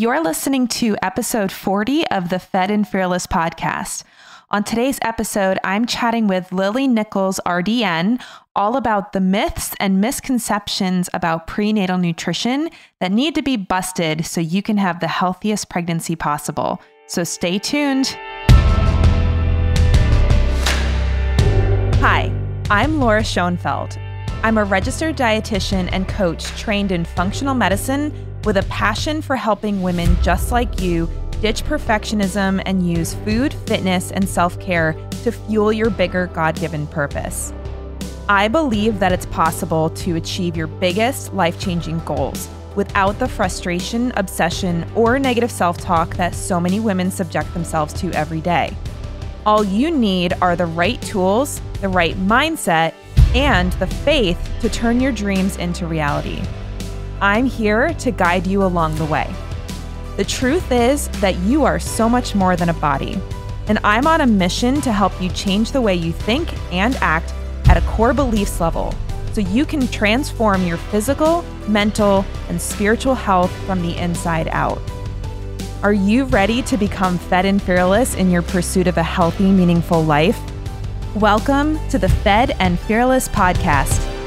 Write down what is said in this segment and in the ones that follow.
You're listening to episode 40 of the Fed and Fearless podcast. On today's episode, I'm chatting with Lily Nichols, RDN, all about the myths and misconceptions about prenatal nutrition that need to be busted so you can have the healthiest pregnancy possible. So stay tuned. Hi, I'm Laura Schoenfeld. I'm a registered dietitian and coach trained in functional medicine with a passion for helping women just like you ditch perfectionism and use food, fitness, and self care to fuel your bigger God given purpose. I believe that it's possible to achieve your biggest life changing goals without the frustration, obsession, or negative self talk that so many women subject themselves to every day. All you need are the right tools, the right mindset, and the faith to turn your dreams into reality. I'm here to guide you along the way. The truth is that you are so much more than a body, and I'm on a mission to help you change the way you think and act at a core beliefs level so you can transform your physical, mental, and spiritual health from the inside out. Are you ready to become fed and fearless in your pursuit of a healthy, meaningful life? Welcome to the Fed and Fearless podcast.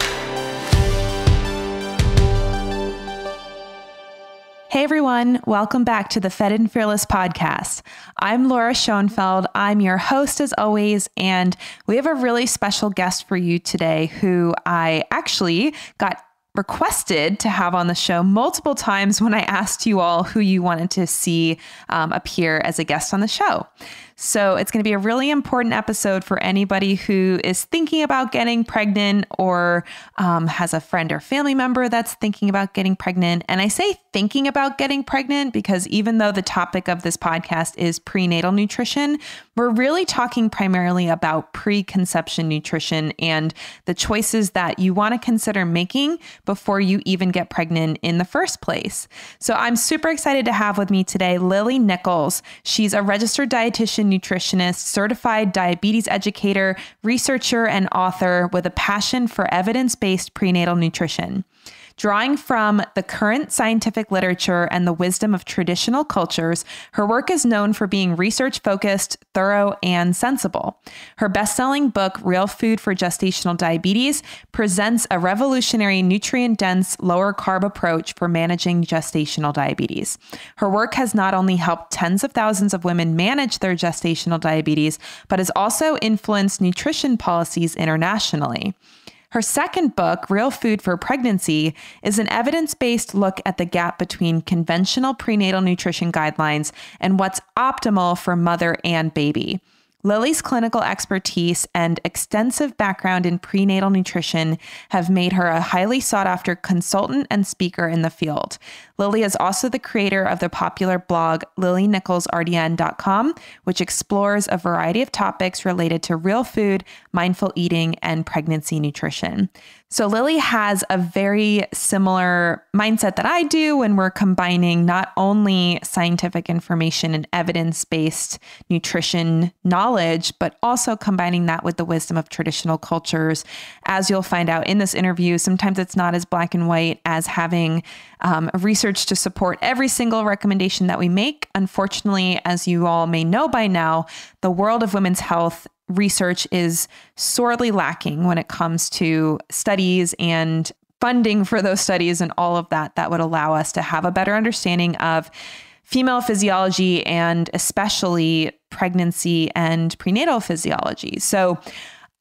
Hey everyone, welcome back to the Fed and Fearless podcast. I'm Laura Schoenfeld. I'm your host as always, and we have a really special guest for you today who I actually got requested to have on the show multiple times when I asked you all who you wanted to see um, appear as a guest on the show. So it's going to be a really important episode for anybody who is thinking about getting pregnant or um, has a friend or family member that's thinking about getting pregnant. And I say thinking about getting pregnant because even though the topic of this podcast is prenatal nutrition, we're really talking primarily about preconception nutrition and the choices that you want to consider making before you even get pregnant in the first place. So I'm super excited to have with me today Lily Nichols. She's a registered dietitian nutritionist, certified diabetes educator, researcher, and author with a passion for evidence based prenatal nutrition. Drawing from the current scientific literature and the wisdom of traditional cultures, her work is known for being research focused, thorough, and sensible. Her best selling book, Real Food for Gestational Diabetes, presents a revolutionary nutrient dense, lower carb approach for managing gestational diabetes. Her work has not only helped tens of thousands of women manage their gestational diabetes, but has also influenced nutrition policies internationally. Her second book, Real Food for Pregnancy, is an evidence based look at the gap between conventional prenatal nutrition guidelines and what's optimal for mother and baby. Lily's clinical expertise and extensive background in prenatal nutrition have made her a highly sought after consultant and speaker in the field. Lily is also the creator of the popular blog lilynicholsrdn.com, which explores a variety of topics related to real food, mindful eating, and pregnancy nutrition. So, Lily has a very similar mindset that I do when we're combining not only scientific information and evidence based nutrition knowledge, but also combining that with the wisdom of traditional cultures. As you'll find out in this interview, sometimes it's not as black and white as having um, research to support every single recommendation that we make. Unfortunately, as you all may know by now, the world of women's health research is sorely lacking when it comes to studies and funding for those studies and all of that that would allow us to have a better understanding of female physiology and especially pregnancy and prenatal physiology. So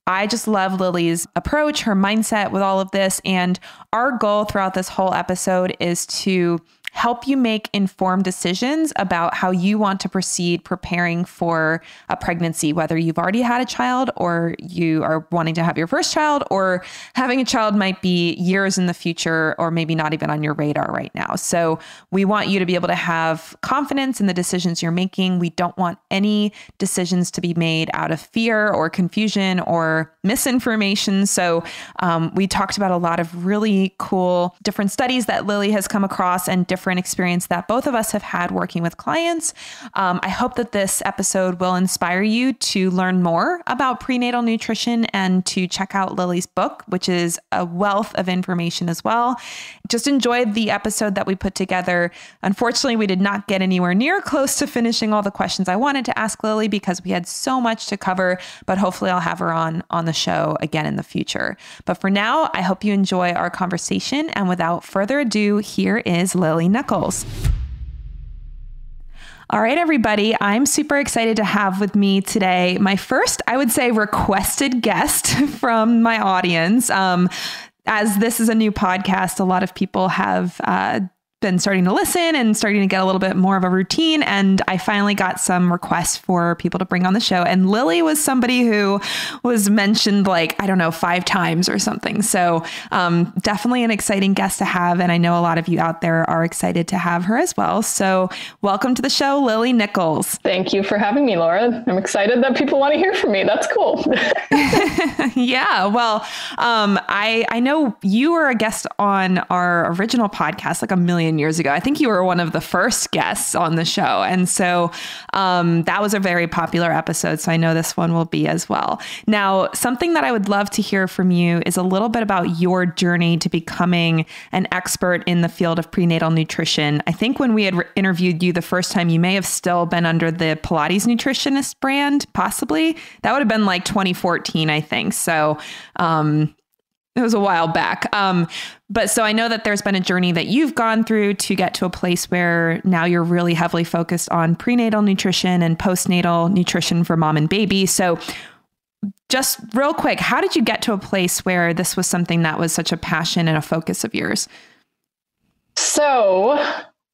I just love Lily's approach, her mindset with all of this. And our goal throughout this whole episode is to help you make informed decisions about how you want to proceed preparing for a pregnancy, whether you've already had a child or you are wanting to have your first child, or having a child might be years in the future or maybe not even on your radar right now. So, we want you to be able to have confidence in the decisions you're making. We don't want any decisions to be made out of fear or confusion or misinformation. So, um, we talked about a lot of really cool different studies that Lily has come across and different different experience that both of us have had working with clients. Um, I hope that this episode will inspire you to learn more about prenatal nutrition and to check out Lily's book, which is a wealth of information as well. Just enjoyed the episode that we put together. Unfortunately, we did not get anywhere near close to finishing all the questions I wanted to ask Lily because we had so much to cover, but hopefully I'll have her on on the show again in the future. But for now, I hope you enjoy our conversation and without further ado, here is Lily Nichols. All right, everybody. I'm super excited to have with me today my first, I would say, requested guest from my audience. Um, as this is a new podcast, a lot of people have uh, been starting to listen and starting to get a little bit more of a routine. And I finally got some requests for people to bring on the show. And Lily was somebody who was mentioned like, I don't know, five times or something. So um, definitely an exciting guest to have. And I know a lot of you out there are excited to have her as well. So welcome to the show, Lily Nichols. Thank you for having me, Laura. I'm excited that people want to hear from me. That's cool. yeah. Well, um, I, I know you were a guest on our original podcast like a million million years ago. I think you were one of the first guests on the show. And so um, that was a very popular episode. So I know this one will be as well. Now, something that I would love to hear from you is a little bit about your journey to becoming an expert in the field of prenatal nutrition. I think when we had interviewed you the first time, you may have still been under the Pilates nutritionist brand, possibly. That would have been like 2014, I think. So, um, it was a while back. Um, but so I know that there's been a journey that you've gone through to get to a place where now you're really heavily focused on prenatal nutrition and postnatal nutrition for mom and baby. So just real quick, how did you get to a place where this was something that was such a passion and a focus of yours? So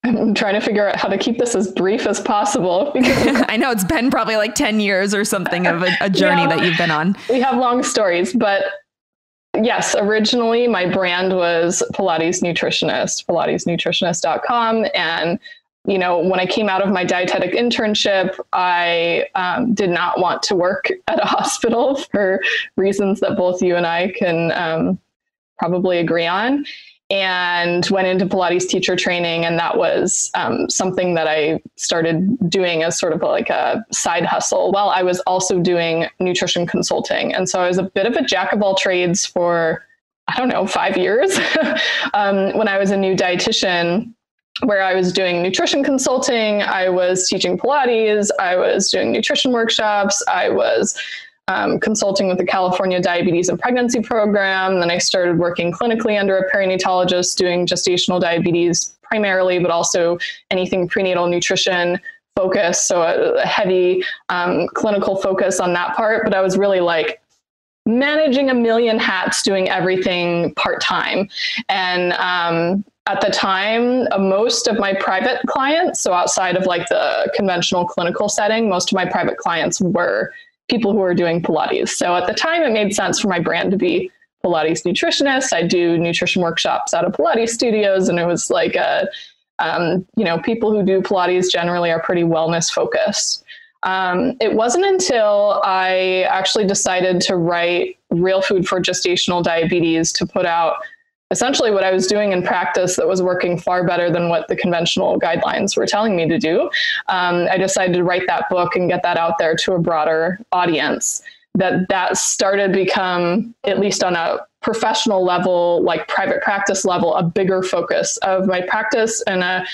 I'm trying to figure out how to keep this as brief as possible. Because I know it's been probably like 10 years or something of a, a journey yeah, that you've been on. We have long stories, but yes, originally my brand was Pilates Nutritionist, pilatesnutritionist.com. And, you know, when I came out of my dietetic internship, I um, did not want to work at a hospital for reasons that both you and I can um, probably agree on and went into Pilates teacher training. And that was um, something that I started doing as sort of like a side hustle while I was also doing nutrition consulting. And so I was a bit of a jack of all trades for, I don't know, five years um, when I was a new dietitian. Where I was doing nutrition consulting, I was teaching Pilates, I was doing nutrition workshops, I was um, consulting with the California Diabetes and Pregnancy Program. Then I started working clinically under a perinatologist doing gestational diabetes primarily, but also anything prenatal nutrition focus. So a, a heavy um, clinical focus on that part. But I was really like, managing a million hats, doing everything part time. And um, at the time, uh, most of my private clients, so outside of like the conventional clinical setting, most of my private clients were people who are doing Pilates. So at the time, it made sense for my brand to be Pilates nutritionist. I do nutrition workshops out of Pilates studios, and it was like a, um, you know, people who do Pilates generally are pretty wellness focused. Um, it wasn't until I actually decided to write Real Food for Gestational Diabetes to put out essentially what I was doing in practice that was working far better than what the conventional guidelines were telling me to do. Um, I decided to write that book and get that out there to a broader audience. That that started become at least on a professional level, like private practice level, a bigger focus of my practice and a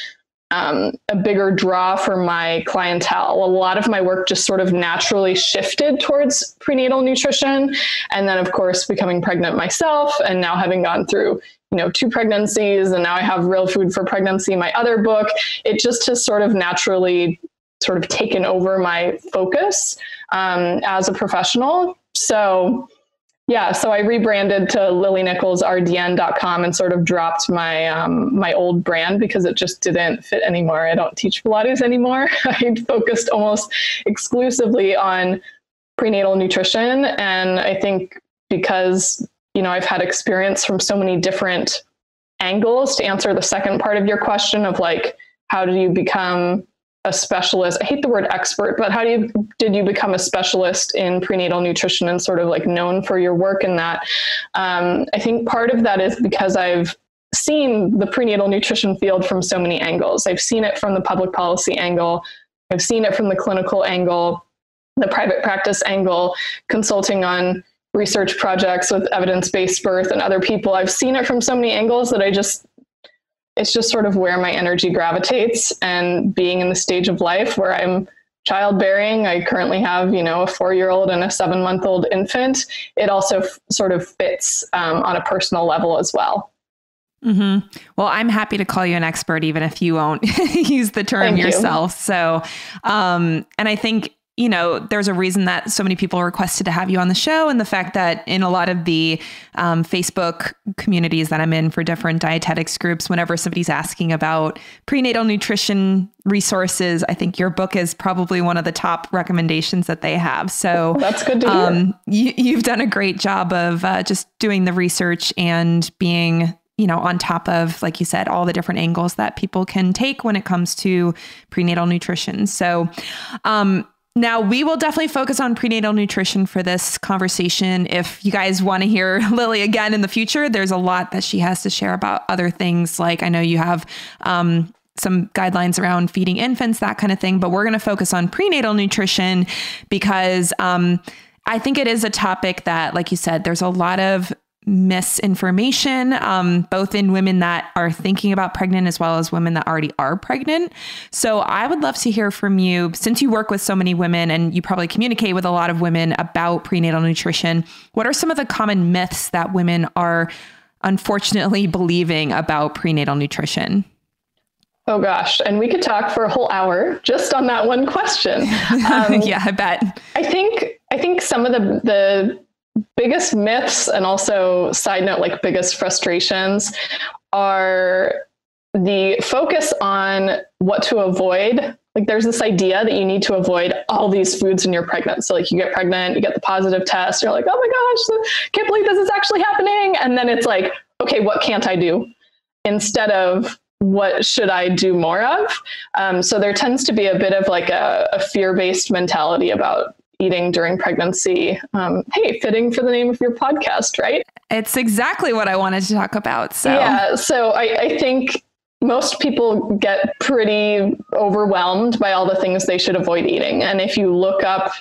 um, a bigger draw for my clientele. A lot of my work just sort of naturally shifted towards prenatal nutrition. And then, of course, becoming pregnant myself and now having gone through you know two pregnancies and now i have real food for pregnancy my other book it just has sort of naturally sort of taken over my focus um, as a professional so yeah, so I rebranded to lilynicholsrdn.com and sort of dropped my um, my old brand because it just didn't fit anymore. I don't teach Pilates anymore. I focused almost exclusively on prenatal nutrition, and I think because you know I've had experience from so many different angles to answer the second part of your question of like how do you become a specialist i hate the word expert but how do you did you become a specialist in prenatal nutrition and sort of like known for your work in that um, i think part of that is because i've seen the prenatal nutrition field from so many angles. I've seen it from the public policy angle, I've seen it from the clinical angle, the private practice angle, consulting on research projects with evidence based birth and other people. I've seen it from so many angles that I just, it's just sort of where my energy gravitates. And being in the stage of life where I'm childbearing, I currently have, you know, a four year old and a seven month old infant. It also f- sort of fits um, on a personal level as well. Mm-hmm. Well, I'm happy to call you an expert, even if you won't use the term Thank yourself. You. So, um, and I think you know, there's a reason that so many people requested to have you on the show, and the fact that in a lot of the um, Facebook communities that I'm in for different dietetics groups, whenever somebody's asking about prenatal nutrition resources, I think your book is probably one of the top recommendations that they have. So that's good to hear. Um, you, have done a great job of uh, just doing the research and being you know, on top of, like you said, all the different angles that people can take when it comes to prenatal nutrition. So, um, now, we will definitely focus on prenatal nutrition for this conversation. If you guys want to hear Lily again in the future, there's a lot that she has to share about other things. Like I know you have um, some guidelines around feeding infants, that kind of thing, but we're going to focus on prenatal nutrition because um, I think it is a topic that, like you said, there's a lot of misinformation, um, both in women that are thinking about pregnant as well as women that already are pregnant. So I would love to hear from you since you work with so many women and you probably communicate with a lot of women about prenatal nutrition. What are some of the common myths that women are unfortunately believing about prenatal nutrition? Oh gosh, and we could talk for a whole hour just on that one question. Um, yeah, I bet. I think I think some of the the biggest myths and also side note like biggest frustrations are the focus on what to avoid. Like there's this idea that you need to avoid all these foods when you're pregnant. So like you get pregnant you get the positive test you're like oh my gosh can't believe this is actually happening. And then it's like okay what can't i do? Instead of what should I do more of? Um, so there tends to be a bit of like a, a fear based mentality about eating during pregnancy. Um, hey, fitting for the name of your podcast, right? It's exactly what I wanted to talk about. So yeah, so I, I think most people get pretty overwhelmed by all the things they should avoid eating. And if you look up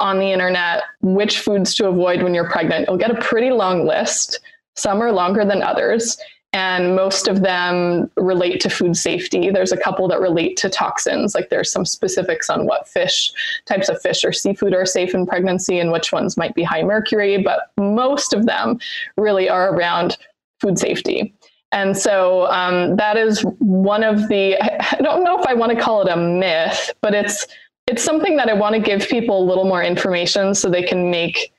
on the internet which foods to avoid when you're pregnant, you'll get a pretty long list. Some are longer than others and most of them relate to food safety. There's a couple that relate to toxins, like there's some specifics on what fish, types of fish or seafood are safe in pregnancy and which ones might be high mercury, but most of them really are around food safety. And so um, that is one of the, I don't know if I want to call it a myth, but it's, it's something that I want to give people a little more information so they can make,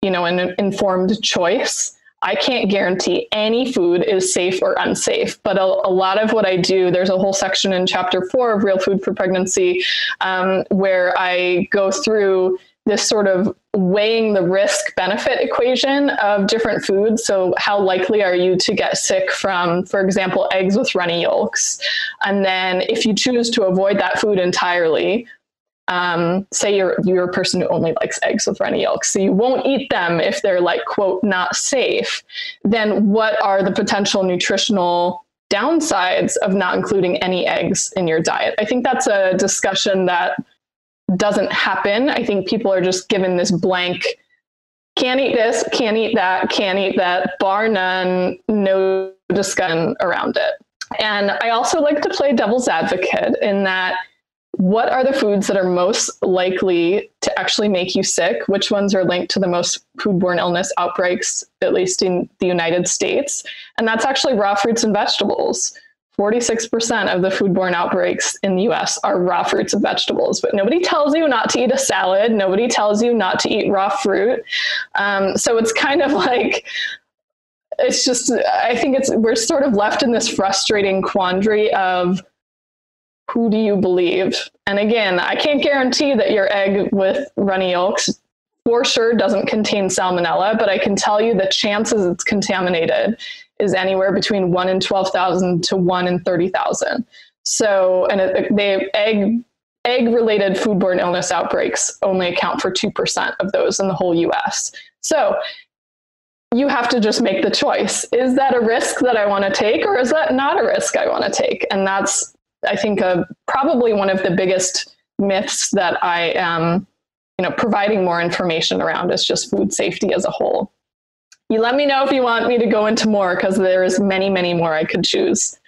you know, an informed choice I can't guarantee any food is safe or unsafe, but a, a, lot of what I do, there's a whole section in chapter four of Real Food for Pregnancy um, where I go through this sort of weighing the risk benefit equation of different foods. So, how likely are you to get sick from, for example, eggs with runny yolks? And then, if you choose to avoid that food entirely, um, say you're you're a person who only likes eggs with runny yolks, so you won't eat them if they're like quote not safe. Then what are the potential nutritional downsides of not including any eggs in your diet? I think that's a discussion that doesn't happen. I think people are just given this blank can't eat this, can't eat that, can't eat that, bar none, no discussion around it. And I also like to play devil's advocate in that what are the foods that are most likely to actually make you sick? Which ones are linked to the most foodborne illness outbreaks, at least in the United States? And that's actually raw fruits and vegetables. 46% of the foodborne outbreaks in the US are raw fruits and vegetables, but nobody tells you not to eat a salad. Nobody tells you not to eat raw fruit. Um, so it's kind of like, it's just, I think it's, we're sort of left in this frustrating quandary of who do you believe? And again, I can't guarantee that your egg with runny yolks for sure doesn't contain salmonella, but I can tell you the chances it's contaminated is anywhere between 1 in 12,000 to 1 in 30,000. So, and it, they egg egg related foodborne illness outbreaks only account for 2% of those in the whole US. So, you have to just make the choice. Is that a risk that I want to take, or is that not a risk I want to take? And that's, I think, a, probably one of the biggest myths that I am, you know, providing more information around is just food safety as a whole. You let me know if you want me to go into more because there is many, many more I could choose.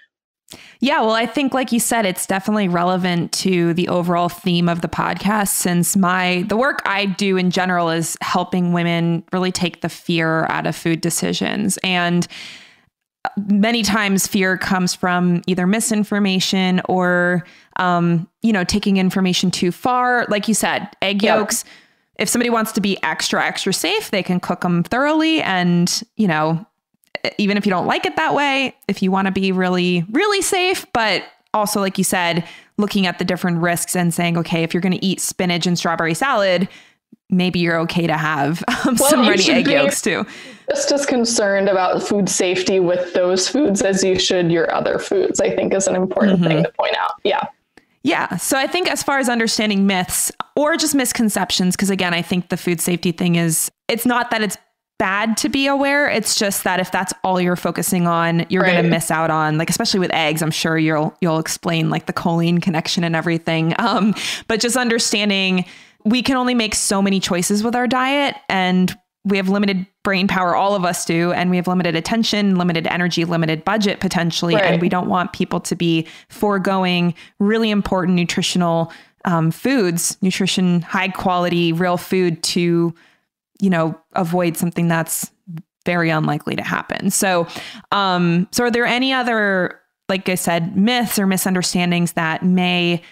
Yeah, well, I think like you said, it's definitely relevant to the overall theme of the podcast since my the work I do in general is helping women really take the fear out of food decisions. And many times fear comes from either misinformation or um, you know, taking information too far. Like you said, egg yep. yolks. If somebody wants to be extra, extra safe, they can cook them thoroughly and, you know, even if you don't like it that way, if you want to be really, really safe, but also, like you said, looking at the different risks and saying, okay, if you're going to eat spinach and strawberry salad, maybe you're okay to have um, well, some runny egg yolks too. Just as concerned about food safety with those foods as you should your other foods, I think is an important mm-hmm. thing to point out. Yeah. Yeah. So I think as far as understanding myths or just misconceptions, because again, I think the food safety thing is, it's not that it's bad to be aware. It's just that if that's all you're focusing on, you're right. going to miss out on like especially with eggs. I'm sure you'll you'll explain like the choline connection and everything. Um, but just understanding we can only make so many choices with our diet and we have limited brain power all of us do and we have limited attention limited energy limited budget potentially right. and we don't want people to be foregoing really important nutritional um, foods nutrition high quality real food to you know, avoid something that's very unlikely to happen. So, um, so are there any other, like I said, myths or misunderstandings that may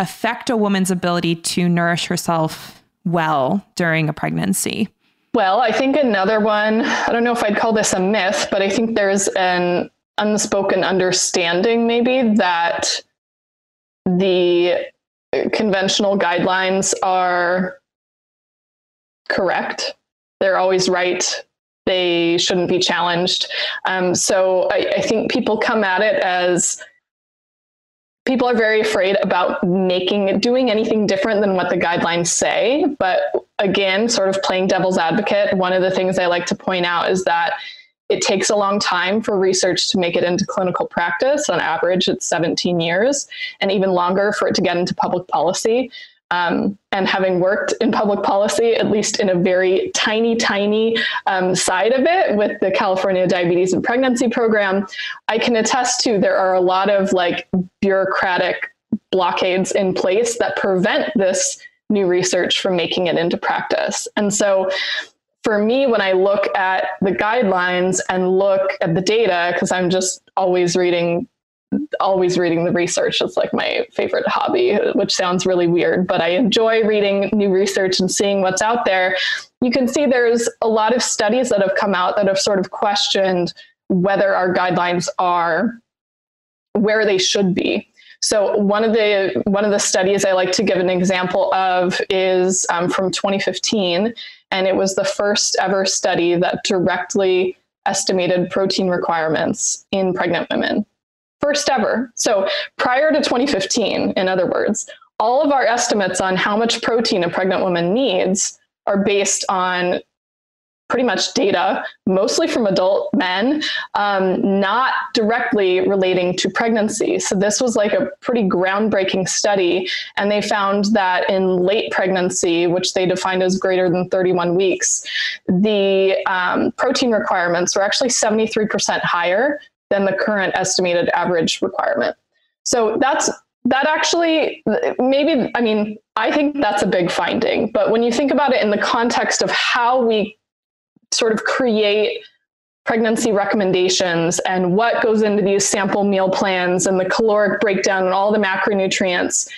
affect a woman's ability to nourish herself well during a pregnancy? Well, I think another one, I don't know if I'd call this a myth, but I think there's an unspoken understanding maybe that the conventional guidelines are correct. They're always right. They shouldn't be challenged. Um, so I, I think people come at it as people are very afraid about making doing anything different than what the guidelines say. But again sort of playing devil's advocate one of the things i like to point out is that it takes a long time for research to make it into clinical practice. On average it's 17 years and even longer for it to get into public policy um, and having worked in public policy, at least in a very tiny, tiny um, side of it with the California Diabetes and Pregnancy Program, I can attest to there are a lot of like bureaucratic blockades in place that prevent this new research from making it into practice. And so for me, when I look at the guidelines and look at the data, because I'm just always reading always reading the research. It's like my favorite hobby, which sounds really weird, but I enjoy reading new research and seeing what's out there. You can see there's a lot of studies that have come out that have sort of questioned whether our guidelines are where they should be. So one of the one of the studies I like to give an example of is um, from 2015, and it was the first ever study that directly estimated protein requirements in pregnant women first ever. So prior to 2015, in other words, all of our estimates on how much protein a pregnant woman needs are based on pretty much data, mostly from adult men, um, not directly relating to pregnancy. So this was like a pretty groundbreaking study. And they found that in late pregnancy, which they defined as greater than 31 weeks, the um, protein requirements were actually 73% higher than the current estimated average requirement. So that's that actually maybe I mean I think that's a big finding, but when you think about it in the context of how we sort of create pregnancy recommendations and what goes into these sample meal plans and the caloric breakdown and all the macronutrients,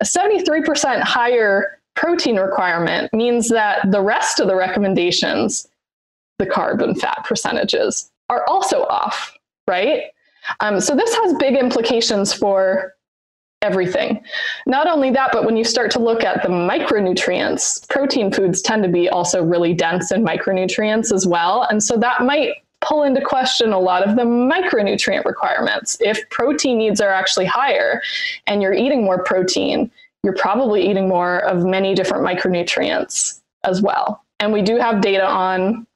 a 73% higher protein requirement means that the rest of the recommendations, the carb and fat percentages, are also off right? Um, so this has big implications for everything. Not only that, but when you start to look at the micronutrients, protein foods tend to be also really dense in micronutrients as well. And so that might pull into question a lot of the micronutrient requirements. If protein needs are actually higher and you're eating more protein, you're probably eating more of many different micronutrients as well. And we do have data on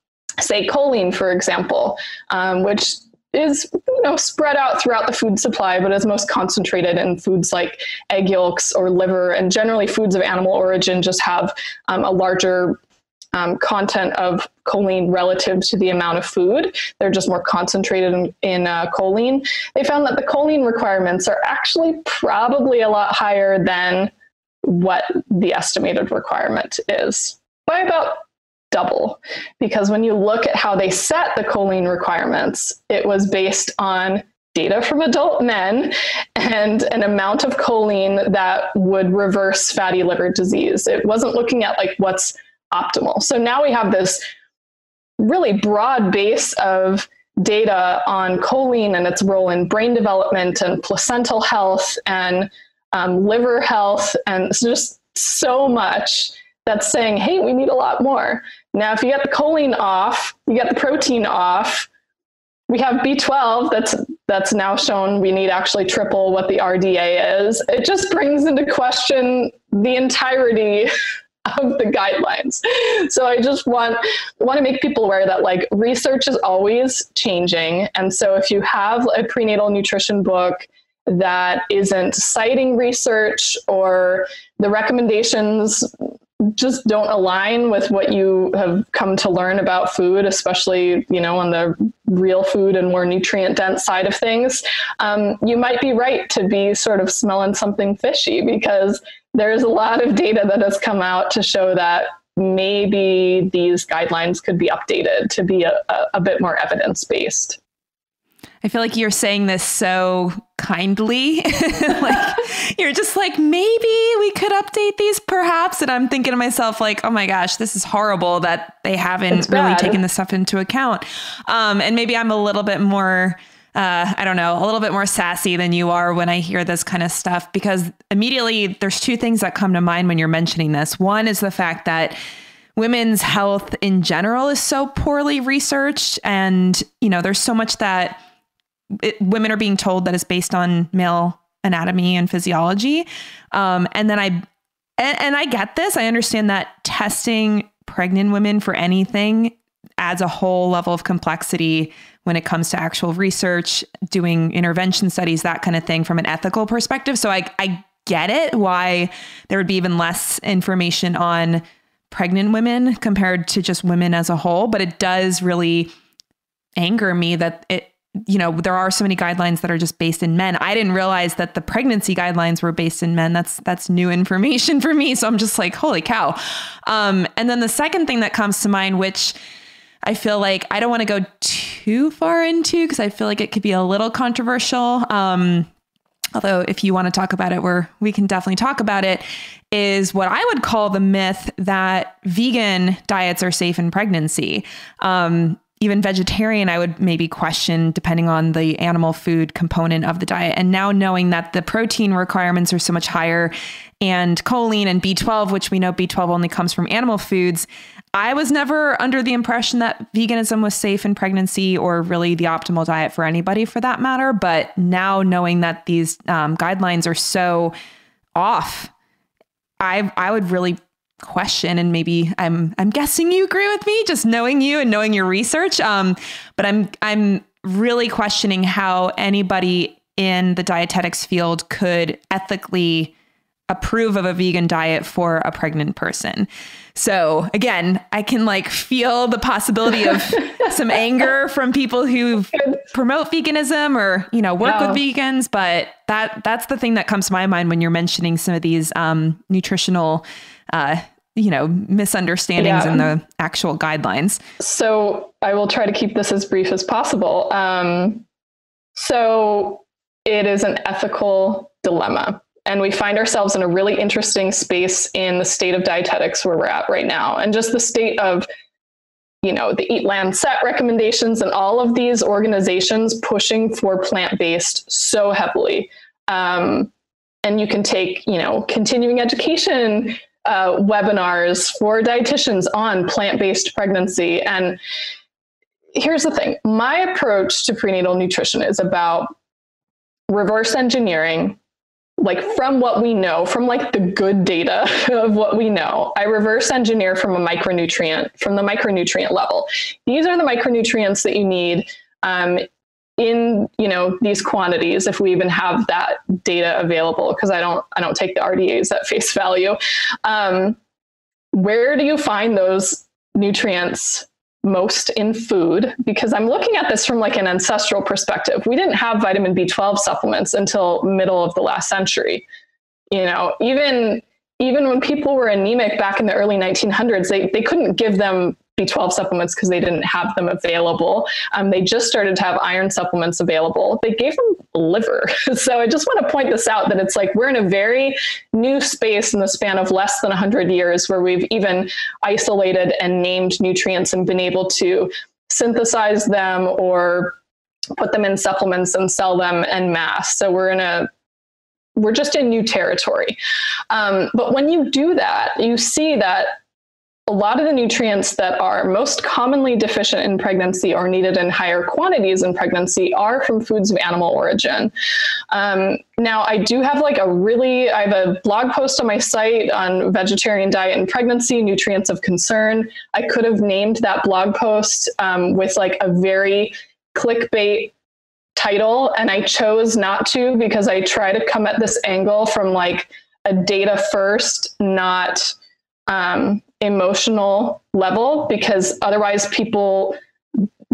say choline, for example, um, which is you know spread out throughout the food supply, but is most concentrated in foods like egg yolks or liver, and generally foods of animal origin just have um, a larger um, content of choline relative to the amount of food. They're just more concentrated in, in uh, choline. They found that the choline requirements are actually probably a lot higher than what the estimated requirement is by about double. Because when you look at how they set the choline requirements, it was based on data from adult men and an amount of choline that would reverse fatty liver disease. It wasn't looking at like what's optimal. So now we have this really broad base of data on choline and its role in brain development and placental health and um, liver health and just so much that's saying, hey, we need a lot more. Now, if you get the choline off, you get the protein off. We have B12 that's that's now shown we need actually triple what the RDA is. It just brings into question the entirety of the guidelines. So I just want want to make people aware that like research is always changing. And so if you have a prenatal nutrition book that isn't citing research or the recommendations just don't align with what you have come to learn about food, especially you know on the real food and more nutrient dense side of things, um, you might be right to be sort of smelling something fishy because there's a lot of data that has come out to show that maybe these guidelines could be updated to be a, a, a bit more evidence based. I feel like you're saying this so kindly. like you're just like, maybe we could update these perhaps. And I'm thinking to myself, like, oh my gosh, this is horrible that they haven't really taken this stuff into account. Um, and maybe I'm a little bit more uh, I don't know, a little bit more sassy than you are when I hear this kind of stuff because immediately there's two things that come to mind when you're mentioning this. One is the fact that women's health in general is so poorly researched and you know there's so much that it, women are being told that it's based on male anatomy and physiology. Um, and then I, and, and I get this. I understand that testing pregnant women for anything adds a whole level of complexity when it comes to actual research, doing intervention studies, that kind of thing from an ethical perspective. So I, I get it why there would be even less information on pregnant women compared to just women as a whole. But it does really anger me that it you know, there are so many guidelines that are just based in men. I didn't realize that the pregnancy guidelines were based in men. That's that's new information for me. So I'm just like, holy cow. Um, and then the second thing that comes to mind, which I feel like I don't want to go too far into because I feel like it could be a little controversial. Um, although if you want to talk about it, where we can definitely talk about it, is what I would call the myth that vegan diets are safe in pregnancy. Um, even vegetarian, I would maybe question depending on the animal food component of the diet. And now knowing that the protein requirements are so much higher and choline and B12, which we know B12 only comes from animal foods, I was never under the impression that veganism was safe in pregnancy or really the optimal diet for anybody for that matter. But now knowing that these um, guidelines are so off, I, I would really question and maybe I'm I'm guessing you agree with me just knowing you and knowing your research. Um but I'm I'm really questioning how anybody in the dietetics field could ethically approve of a vegan diet for a pregnant person. So again, I can like feel the possibility of some anger from people who promote veganism or, you know, work with vegans, but that that's the thing that comes to my mind when you're mentioning some of these um, nutritional uh, you know, misunderstandings yeah. in the actual guidelines. So I will try to keep this as brief as possible. Um, so it is an ethical dilemma. And we find ourselves in a really interesting space in the state of dietetics where we're at right now, and just the state of, you know, the EAT-Lancet recommendations and all of these organizations pushing for plant based so heavily. Um, and you can take, you know, continuing education uh, webinars for dietitians on plant based pregnancy. And here's the thing my approach to prenatal nutrition is about reverse engineering like from what we know, from like the good data of what we know, I reverse engineer from a micronutrient, from the micronutrient level. These are the micronutrients that you need um, in you know these quantities if we even have that data available because i don't i don't take the rdas at face value um, where do you find those nutrients most in food because i'm looking at this from like an ancestral perspective. We didn't have vitamin b12 supplements until middle of the last century. You know even even when people were anemic back in the early 1900s they, they couldn't give them B12 supplements because they didn't have them available. Um, they just started to have iron supplements available. They gave them liver. so I just want to point this out that it's like we're in a very new space in the span of less than 100 years where we've even isolated and named nutrients and been able to synthesize them or put them in supplements and sell them en masse. So we're in a we're just in new territory. Um, but when you do that, you see that a lot of the nutrients that are most commonly deficient in pregnancy or needed in higher quantities in pregnancy are from foods of animal origin. Um, now, I do have like a really, I have a blog post on my site on vegetarian diet and pregnancy, nutrients of concern. I could have named that blog post um, with like a very clickbait title, and I chose not to because I try to come at this angle from like a data first, not um, emotional level because otherwise people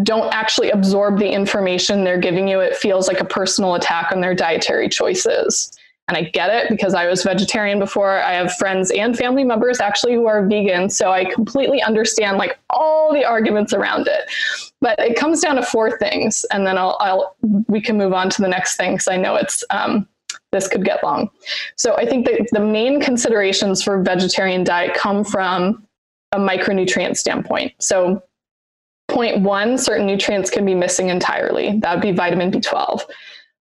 don't actually absorb the information they're giving you. It feels like a personal attack on their dietary choices. And I get it because I was vegetarian before. I have friends and family members actually who are vegan. So I completely understand like all the arguments around it. But it comes down to four things. And then I'll, I'll we can move on to the next thing because I know it's um, this could get long. So I think that the main considerations for vegetarian diet come from a micronutrient standpoint. So point one, certain nutrients can be missing entirely. That would be vitamin B12.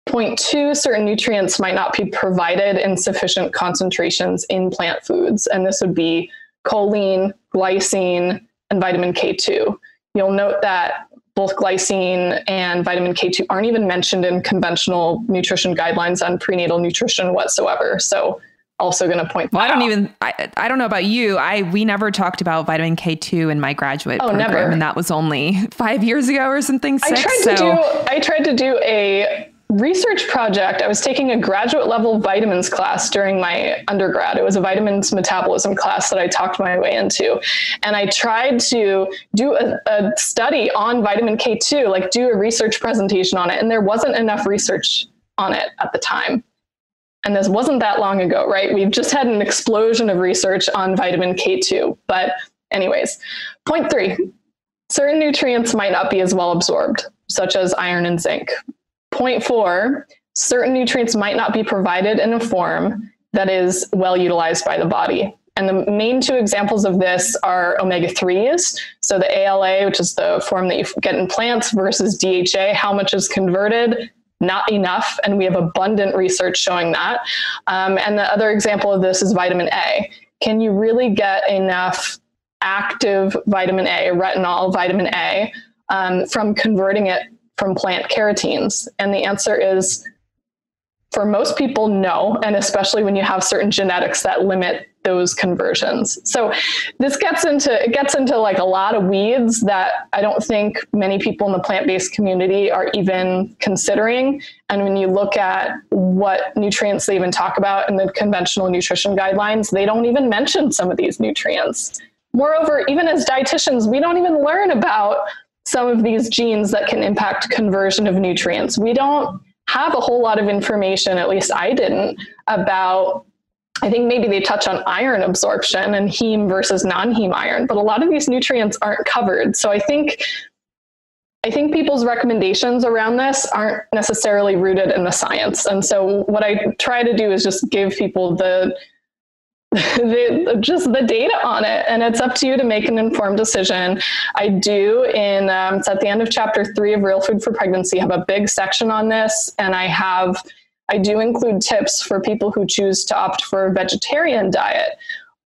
Point two, certain nutrients might not be provided in sufficient concentrations in plant foods. And this would be choline, glycine, and vitamin K2. You'll note that both glycine and vitamin K2 aren't even mentioned in conventional nutrition guidelines on prenatal nutrition whatsoever. So also going to point well, I don't out. even I, I don't know about you. I we never talked about vitamin K2 in my graduate oh, program never. and that was only 5 years ago or something I tried so. to do I tried to do a research project. I was taking a graduate level vitamins class during my undergrad. It was a vitamins metabolism class that I talked my way into. And I tried to do a, a, study on vitamin K2, like do a research presentation on it. And there wasn't enough research on it at the time. And this wasn't that long ago, right? We've just had an explosion of research on vitamin K2. But, anyways, point three certain nutrients might not be as well absorbed, such as iron and zinc. Point four, certain nutrients might not be provided in a form that is well utilized by the body. And the main two examples of this are omega 3s. So the ALA, which is the form that you get in plants, versus DHA, how much is converted, not enough. And we have abundant research showing that. Um, and the other example of this is vitamin A. Can you really get enough active vitamin A, retinol, vitamin A, um, from converting it from plant carotenes? And the answer is for most people, no. And especially when you have certain genetics that limit those conversions. So this gets into it gets into like a lot of weeds that I don't think many people in the plant-based community are even considering. And when you look at what nutrients they even talk about in the conventional nutrition guidelines, they don't even mention some of these nutrients. Moreover, even as dietitians, we don't even learn about some of these genes that can impact conversion of nutrients. We don't have a whole lot of information, at least I didn't, about I think maybe they touch on iron absorption and heme versus non-heme iron, but a lot of these nutrients aren't covered. So I think I think people's recommendations around this aren't necessarily rooted in the science. And so what I try to do is just give people the the, just the data on it and it's up to you to make an informed decision i do in um, it's at the end of chapter three of real food for pregnancy have a big section on this and i have i do include tips for people who choose to opt for a vegetarian diet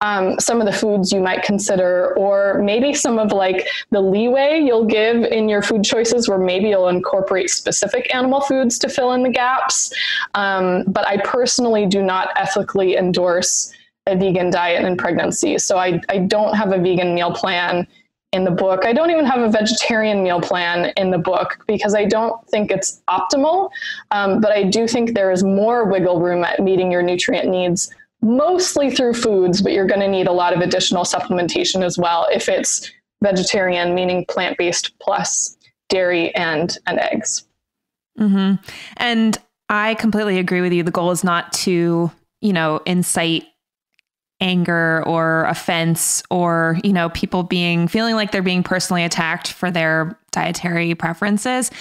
um, some of the foods you might consider, or maybe some of like the leeway you'll give in your food choices, where maybe you'll incorporate specific animal foods to fill in the gaps. Um, but I personally do not ethically endorse a vegan diet in pregnancy. So I, I don't have a vegan meal plan in the book. I don't even have a vegetarian meal plan in the book because I don't think it's optimal. Um, but I do think there is more wiggle room at meeting your nutrient needs, mostly through foods, but you're going to need a lot of additional supplementation as well if it's vegetarian, meaning plant based plus dairy and, and eggs. Mm-hmm. And I completely agree with you. The goal is not to, you know, incite anger or offense or you know people being feeling like they're being personally attacked for their dietary preferences.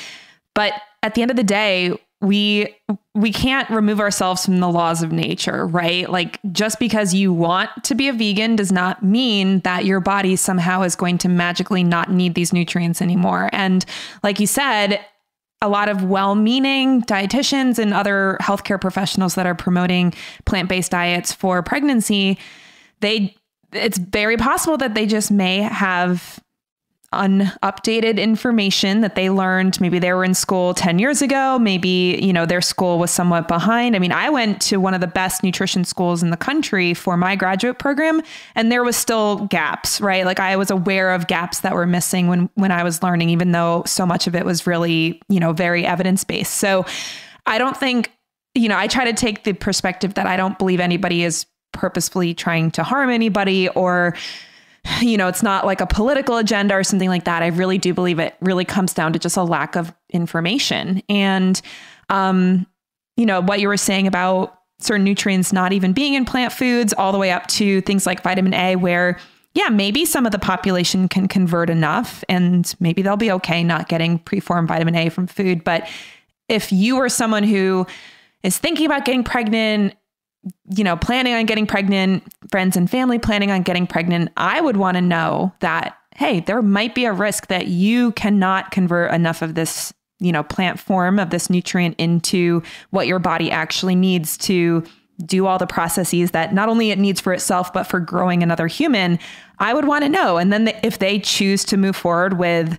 But at the end of the day we we can't remove ourselves from the laws of nature right? Like just because you want to be a vegan does not mean that your body somehow is going to magically not need these nutrients anymore. And like you said a lot of well-meaning dietitians and other healthcare professionals that are promoting plant-based diets for pregnancy, they it's very possible that they just may have unupdated information that they learned. Maybe they were in school 10 years ago. Maybe, you know, their school was somewhat behind. I mean, I went to one of the best nutrition schools in the country for my graduate program, and there was still gaps, right? Like I was aware of gaps that were missing when when I was learning, even though so much of it was really, you know, very evidence-based. So I don't think, you know, I try to take the perspective that I don't believe anybody is purposefully trying to harm anybody or you know, it's not like a political agenda or something like that. I really do believe it really comes down to just a lack of information. And, um, you know, what you were saying about certain nutrients not even being in plant foods, all the way up to things like vitamin A, where, yeah, maybe some of the population can convert enough and maybe they'll be okay not getting preformed vitamin A from food. But if you are someone who is thinking about getting pregnant you know, planning on getting pregnant, friends and family planning on getting pregnant, I would want to know that, hey, there might be a risk that you cannot convert enough of this, you know, plant form of this nutrient into what your body actually needs to do all the processes that not only it needs for itself, but for growing another human. I would want to know. And then if they choose to move forward with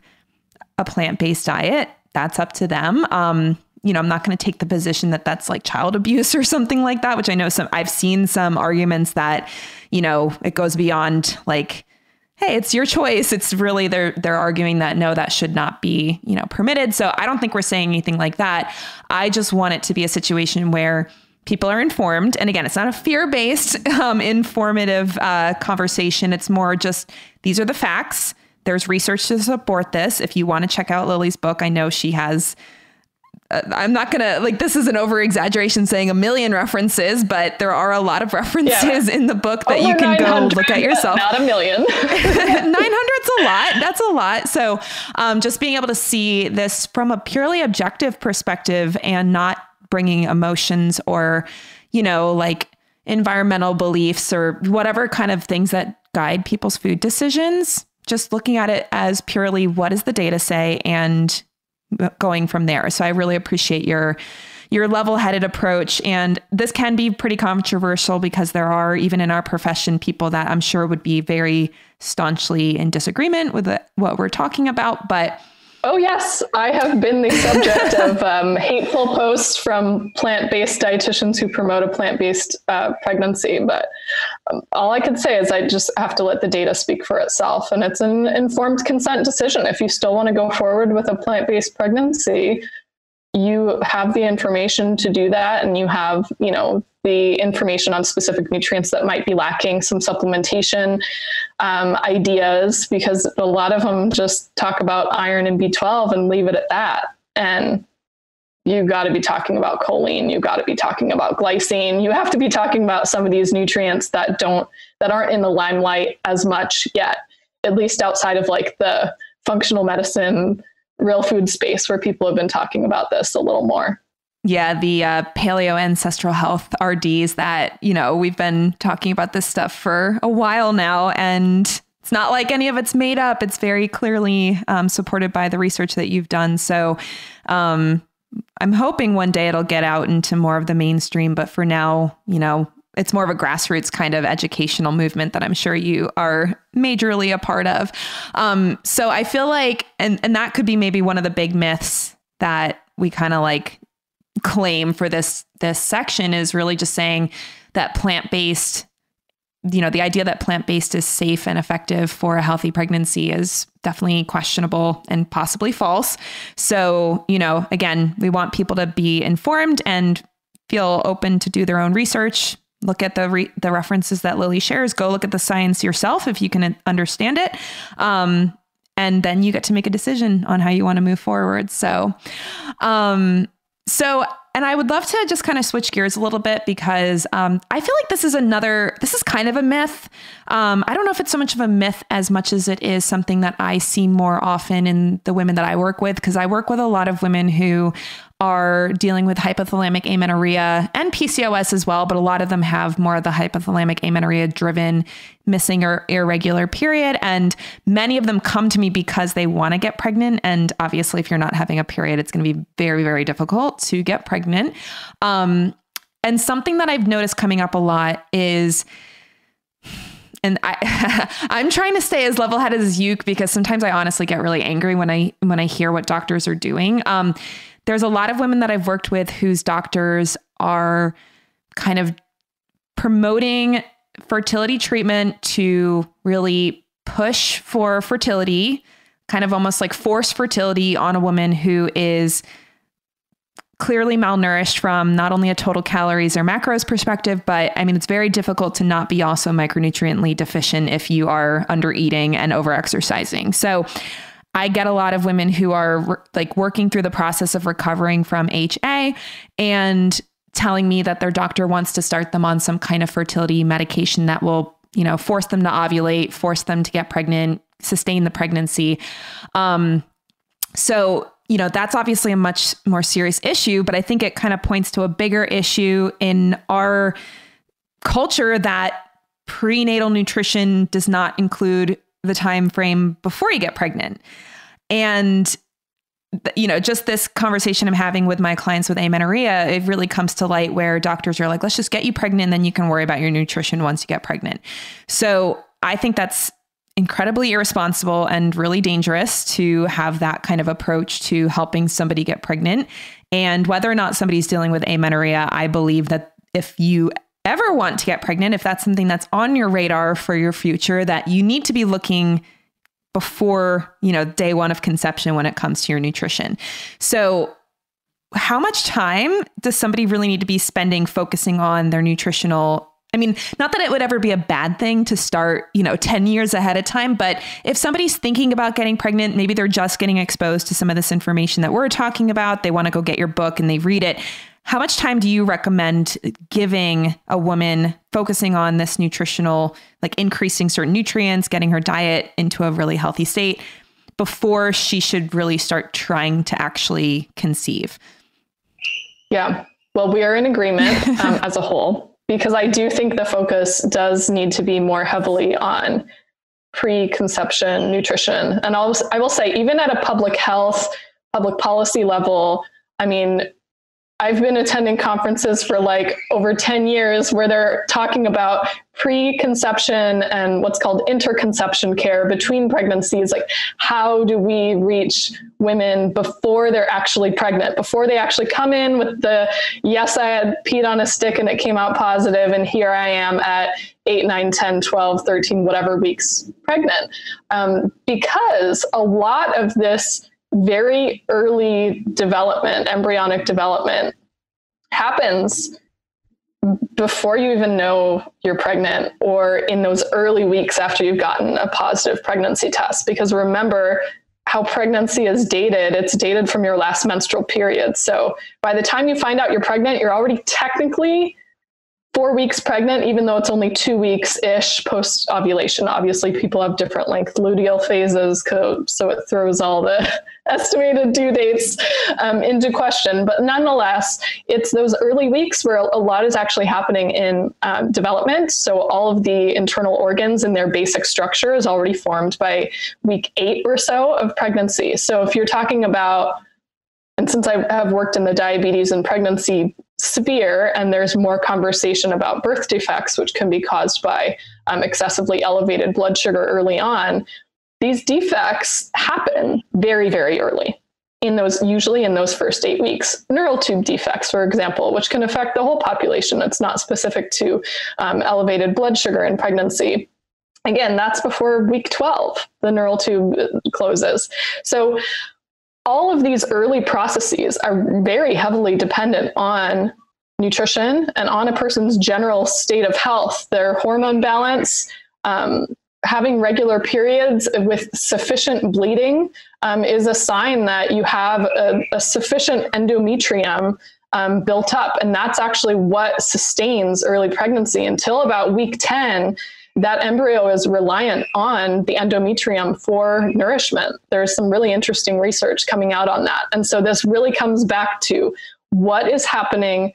a plant based diet, that's up to them. Um, you know, I'm not going to take the position that that's like child abuse or something like that, which I know some, I've seen some arguments that, you know, it goes beyond like, hey, it's your choice. It's really they're they're arguing that no, that should not be, you know, permitted. So I don't think we're saying anything like that. I just want it to be a situation where people are informed. And again, it's not a fear-based, um, informative uh, conversation. It's more just these are the facts. There's research to support this. If you want to check out Lily's book, I know she has I'm not gonna like this is an over exaggeration saying a million references, but there are a lot of references yeah. in the book that Over you can go look at yourself. Not a million. 900's a lot. That's a lot. So um, just being able to see this from a purely objective perspective and not bringing emotions or, you know, like environmental beliefs or whatever kind of things that guide people's food decisions. Just looking at it as purely what does the data say and going from there. So I really appreciate your your level-headed approach and this can be pretty controversial because there are even in our profession people that I'm sure would be very staunchly in disagreement with what we're talking about, but Oh, yes. I have been the subject of um, hateful posts from plant based dietitians who promote a plant based uh, pregnancy. But um, all I can say is I just have to let the data speak for itself. And it's an informed consent decision. If you still want to go forward with a plant based pregnancy, you have the information to do that and you have you know the information on specific nutrients that might be lacking some supplementation um, ideas because a lot of them just talk about iron and b12 and leave it at that and you got to be talking about choline you got to be talking about glycine you have to be talking about some of these nutrients that don't that aren't in the limelight as much yet at least outside of like the functional medicine real food space where people have been talking about this a little more. Yeah, the uh, paleo ancestral health RDs that, you know, we've been talking about this stuff for a while now. And it's not like any of it's made up. It's very clearly um, supported by the research that you've done. So um, I'm hoping one day it'll get out into more of the mainstream. But for now, you know, it's more of a grassroots kind of educational movement that I'm sure you are majorly a part of. Um, so I feel like, and and that could be maybe one of the big myths that we kind of like claim for this this section is really just saying that plant based you know, the idea that plant based is safe and effective for a healthy pregnancy is definitely questionable and possibly false. So, you know, again, we want people to be informed and feel open to do their own research. Look at the re- the references that Lily shares. Go look at the science yourself if you can understand it, um, and then you get to make a decision on how you want to move forward. So, um, so and I would love to just kind of switch gears a little bit because um, I feel like this is another, this is kind of a myth. Um, I don't know if it's so much of a myth as much as it is something that I see more often in the women that I work with, because I work with a lot of women who are dealing with hypothalamic amenorrhea and PCOS as well, but a lot of them have more of the hypothalamic amenorrhea driven missing or irregular period. And many of them come to me because they want to get pregnant. And obviously, if you're not having a period, it's going to be very, very difficult to get pregnant. Um, and something that I've noticed coming up a lot is and I I'm trying to stay as level-headed as you because sometimes I honestly get really angry when I when I hear what doctors are doing. Um, there's a lot of women that I've worked with whose doctors are kind of promoting fertility treatment to really push for fertility, kind of almost like force fertility on a woman who is clearly malnourished from not only a total calories or macros perspective, but I mean, it's very difficult to not be also micronutriently deficient if you are under eating and over exercising. So I get a lot of women who are re- like working through the process of recovering from HA and telling me that their doctor wants to start them on some kind of fertility medication that will, you know, force them to ovulate, force them to get pregnant, sustain the pregnancy. Um, so, you know, that's obviously a much more serious issue, but I think it kind of points to a bigger issue in our culture that prenatal nutrition does not include the time frame before you get pregnant. And you know, just this conversation I'm having with my clients with amenorrhea, it really comes to light where doctors are like, let's just get you pregnant and then you can worry about your nutrition once you get pregnant. So I think that's incredibly irresponsible and really dangerous to have that kind of approach to helping somebody get pregnant. And whether or not somebody's dealing with amenorrhea, I believe that if you ever want to get pregnant, if that's something that's on your radar for your future, that you need to be looking before, you know, day one of conception when it comes to your nutrition. So, how much time does somebody really need to be spending focusing on their nutritional I mean, not that it would ever be a bad thing to start, you know, 10 years ahead of time, but if somebody's thinking about getting pregnant, maybe they're just getting exposed to some of this information that we're talking about, they want to go get your book and they read it. How much time do you recommend giving a woman focusing on this nutritional, like increasing certain nutrients, getting her diet into a really healthy state before she should really start trying to actually conceive? Yeah. Well, we are in agreement um, as a whole because I do think the focus does need to be more heavily on preconception nutrition. And I'll, I will say, even at a public health, public policy level, I mean, I've been attending conferences for like over 10 years where they're talking about preconception and what's called interconception care between pregnancies. Like, how do we reach women before they're actually pregnant, before they actually come in with the, yes, I had peed on a stick and it came out positive, and here I am at 8, 9, 10, 12, 13, whatever weeks pregnant. Um, because a lot of this very early development, embryonic development, happens before you even know you're pregnant or in those early weeks after you've gotten a positive pregnancy test. Because remember, how pregnancy is dated, it's dated from your last menstrual period. So by the time you find out you're pregnant, you're already technically four weeks pregnant, even though it's only two weeks ish post ovulation. Obviously, people have different length luteal phases, so it throws all the estimated due dates um, into question. But nonetheless, it's those early weeks where a lot is actually happening in um, development. So all of the internal organs and their basic structure is already formed by week eight or so of pregnancy. So if you're talking about and since I have worked in the diabetes and pregnancy severe and there's more conversation about birth defects, which can be caused by um, excessively elevated blood sugar early on, these defects happen very, very early in those usually in those first eight weeks. Neural tube defects for example which can affect the whole population. It's not specific to um, elevated blood sugar in pregnancy. Again that's before week 12 the neural tube closes. So all of these early processes are very heavily dependent on nutrition and on a person's general state of health, their hormone balance. Um, having regular periods with sufficient bleeding um, is a sign that you have a, a sufficient endometrium um, built up. And that's actually what sustains early pregnancy until about week 10 that embryo is reliant on the endometrium for nourishment. There's some really interesting research coming out on that. And so this really comes back to what is happening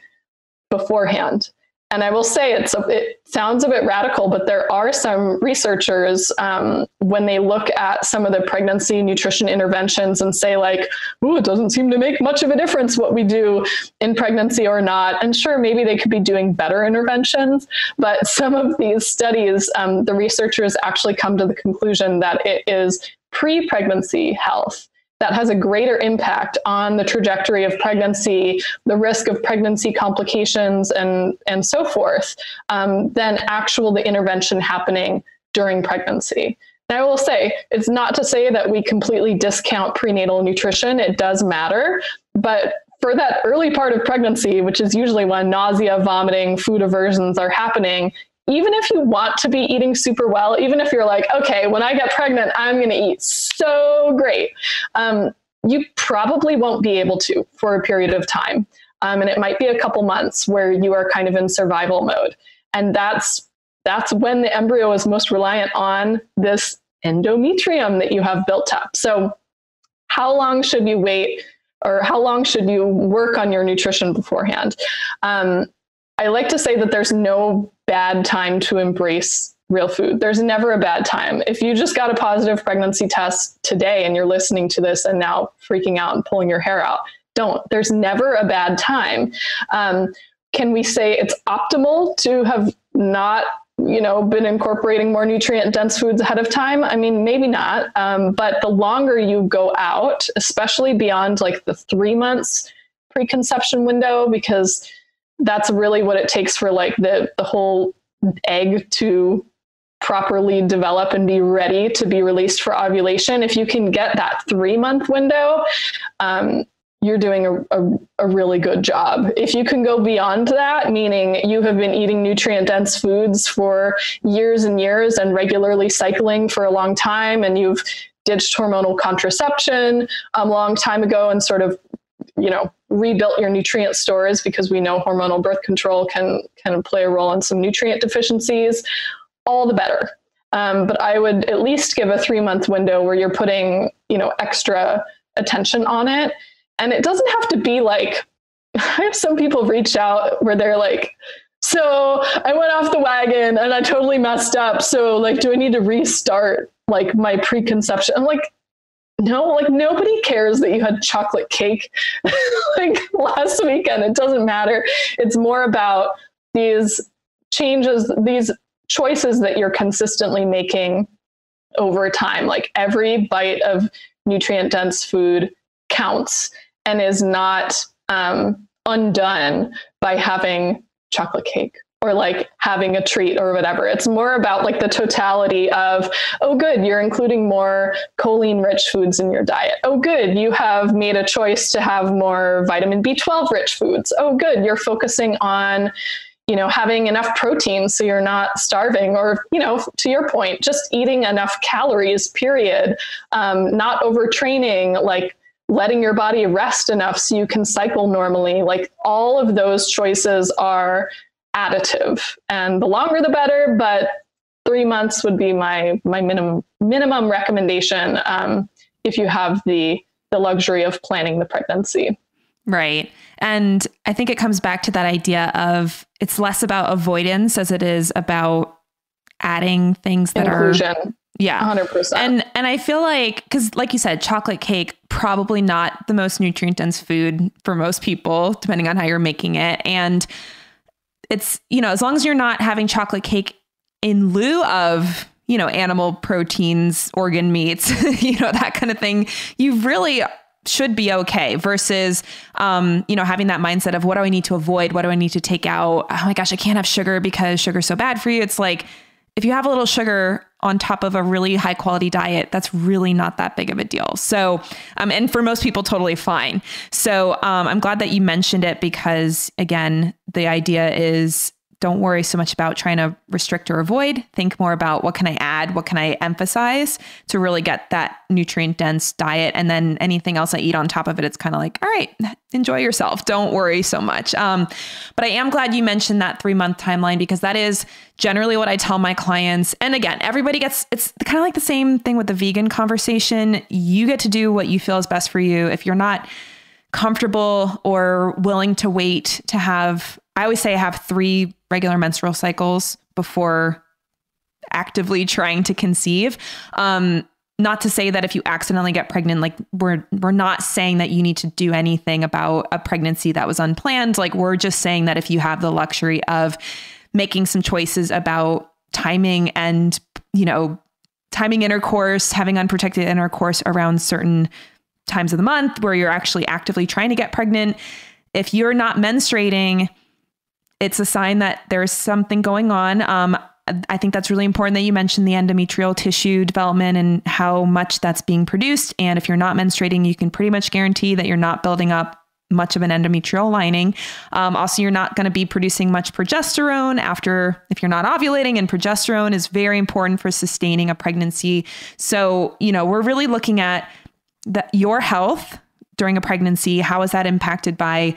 beforehand. And I will say it's a, it sounds a bit radical, but there are some researchers um, when they look at some of the pregnancy nutrition interventions and say like, "Ooh, it doesn't seem to make much of a difference what we do in pregnancy or not." And sure, maybe they could be doing better interventions, but some of these studies, um, the researchers actually come to the conclusion that it is pre-pregnancy health that has a greater impact on the trajectory of pregnancy, the risk of pregnancy complications, and, and so forth, um, than actual the intervention happening during pregnancy. And I will say, it's not to say that we completely discount prenatal nutrition, it does matter, but for that early part of pregnancy, which is usually when nausea, vomiting, food aversions are happening, even if you want to be eating super well, even if you're like, okay, when I get pregnant, I'm going to eat so great, um, you probably won't be able to for a period of time. Um, and it might be a couple months where you are kind of in survival mode. And that's that's when the embryo is most reliant on this endometrium that you have built up. So how long should you wait or how long should you work on your nutrition beforehand? Um, I like to say that there's no bad time to embrace real food. There's never a bad time. If you just got a positive pregnancy test today and you're listening to this and now freaking out and pulling your hair out, don't. There's never a bad time. Um, can we say it's optimal to have not you know been incorporating more nutrient dense foods ahead of time i mean maybe not um, but the longer you go out especially beyond like the three months preconception window because that's really what it takes for like the the whole egg to properly develop and be ready to be released for ovulation. If you can get that three month window, um, you're doing a, a, a, really good job. If you can go beyond that, meaning you have been eating nutrient dense foods for years and years and regularly cycling for a long time, and you've ditched hormonal contraception a long time ago and sort of you know rebuilt your nutrient stores because we know hormonal birth control can can play a role in some nutrient deficiencies all the better. Um, but i would at least give a three month window where you're putting you know extra attention on it. And it doesn't have to be like i have some people reach out where they're like so i went off the wagon and i totally messed up. So like do i need to restart like my preconception? I'm like no, like nobody cares that you had chocolate cake like last weekend. It doesn't matter. It's more about these changes, these choices that you're consistently making over time. Like every bite of nutrient dense food counts and is not um, undone by having chocolate cake or like having a treat or whatever. It's more about like the totality of, oh, good, you're including more choline rich foods in your diet. Oh, good, you have made a choice to have more vitamin B12 rich foods. Oh, good, you're focusing on you know having enough protein so you're not starving or you know to your point just eating enough calories period um, not overtraining like letting your body rest enough so you can cycle normally like all of those choices are additive. And the longer the better, but three months would be my my minimum minimum recommendation um, if you have the the luxury of planning the pregnancy. Right. And I think it comes back to that idea of it's less about avoidance as it is about adding things that inclusion. are Yeah. 100%. And and I feel like cuz like you said chocolate cake probably not the most nutrient dense food for most people depending on how you're making it and it's you know as long as you're not having chocolate cake in lieu of you know animal proteins, organ meats, you know that kind of thing, you really should be okay versus um, you know having that mindset of what do i need to avoid? What do i need to take out? Oh my gosh i can't have sugar because sugar's so bad for you. It's like if you have a little sugar on top of a really high quality diet, that's really not that big of a deal. So, um, and for most people, totally fine. So, um, I'm glad that you mentioned it because, again, the idea is don't worry so much about trying to restrict or avoid. Think more about what can I add, what can I emphasize to really get that nutrient dense diet. And then anything else I eat on top of it, it's kind of like, all right, enjoy yourself. Don't worry so much. Um, but I am glad you mentioned that three month timeline because that is generally what I tell my clients. And again, everybody gets it's kind of like the same thing with the vegan conversation. You get to do what you feel is best for you. If you're not comfortable or willing to wait to have I always say I have three regular menstrual cycles before actively trying to conceive. Um, not to say that if you accidentally get pregnant, like we're we're not saying that you need to do anything about a pregnancy that was unplanned. Like we're just saying that if you have the luxury of making some choices about timing and you know timing intercourse, having unprotected intercourse around certain times of the month where you're actually actively trying to get pregnant. If you're not menstruating, it's a sign that there's something going on. Um, I think that's really important that you mentioned the endometrial tissue development and how much that's being produced. And if you're not menstruating, you can pretty much guarantee that you're not building up much of an endometrial lining. Um, also, you're not going to be producing much progesterone after if you're not ovulating, and progesterone is very important for sustaining a pregnancy. So, you know, we're really looking at that your health during a pregnancy. How is that impacted by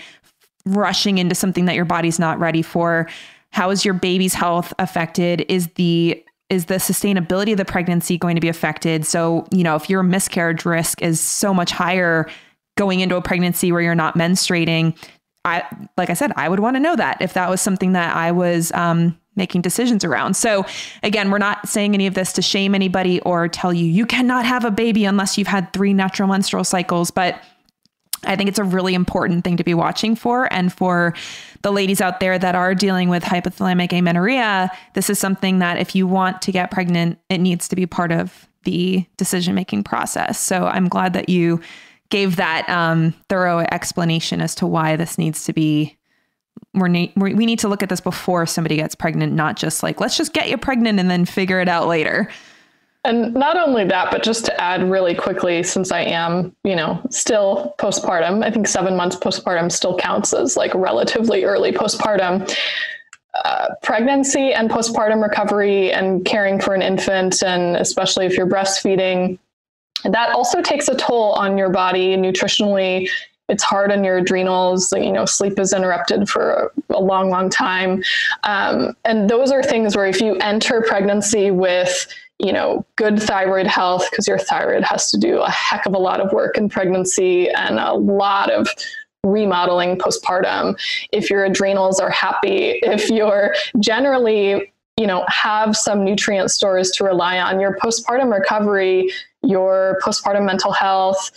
rushing into something that your body's not ready for? How is your baby's health affected? Is the is the sustainability of the pregnancy going to be affected? So, you know, if your miscarriage risk is so much higher going into a pregnancy where you're not menstruating, I like I said, I would want to know that if that was something that I was um, making decisions around. So again, we're not saying any of this to shame anybody or tell you you cannot have a baby unless you've had three natural menstrual cycles, but I think it's a really important thing to be watching for. And for the ladies out there that are dealing with hypothalamic amenorrhea, this is something that if you want to get pregnant, it needs to be part of the decision making process. So I'm glad that you gave that um, thorough explanation as to why this needs to be. We're ne- we need to look at this before somebody gets pregnant, not just like, let's just get you pregnant and then figure it out later. And not only that, but just to add really quickly, since I am, you know, still postpartum, I think seven months postpartum still counts as like relatively early postpartum. Uh, pregnancy and postpartum recovery and caring for an infant, and especially if you're breastfeeding, that also takes a toll on your body nutritionally. It's hard on your adrenals. You know, sleep is interrupted for a, a long, long time. Um, and those are things where if you enter pregnancy with you know, good thyroid health, because your thyroid has to do a heck of a lot of work in pregnancy and a lot of remodeling postpartum. If your adrenals are happy, if you're generally, you know, have some nutrient stores to rely on, your postpartum recovery, your postpartum mental health,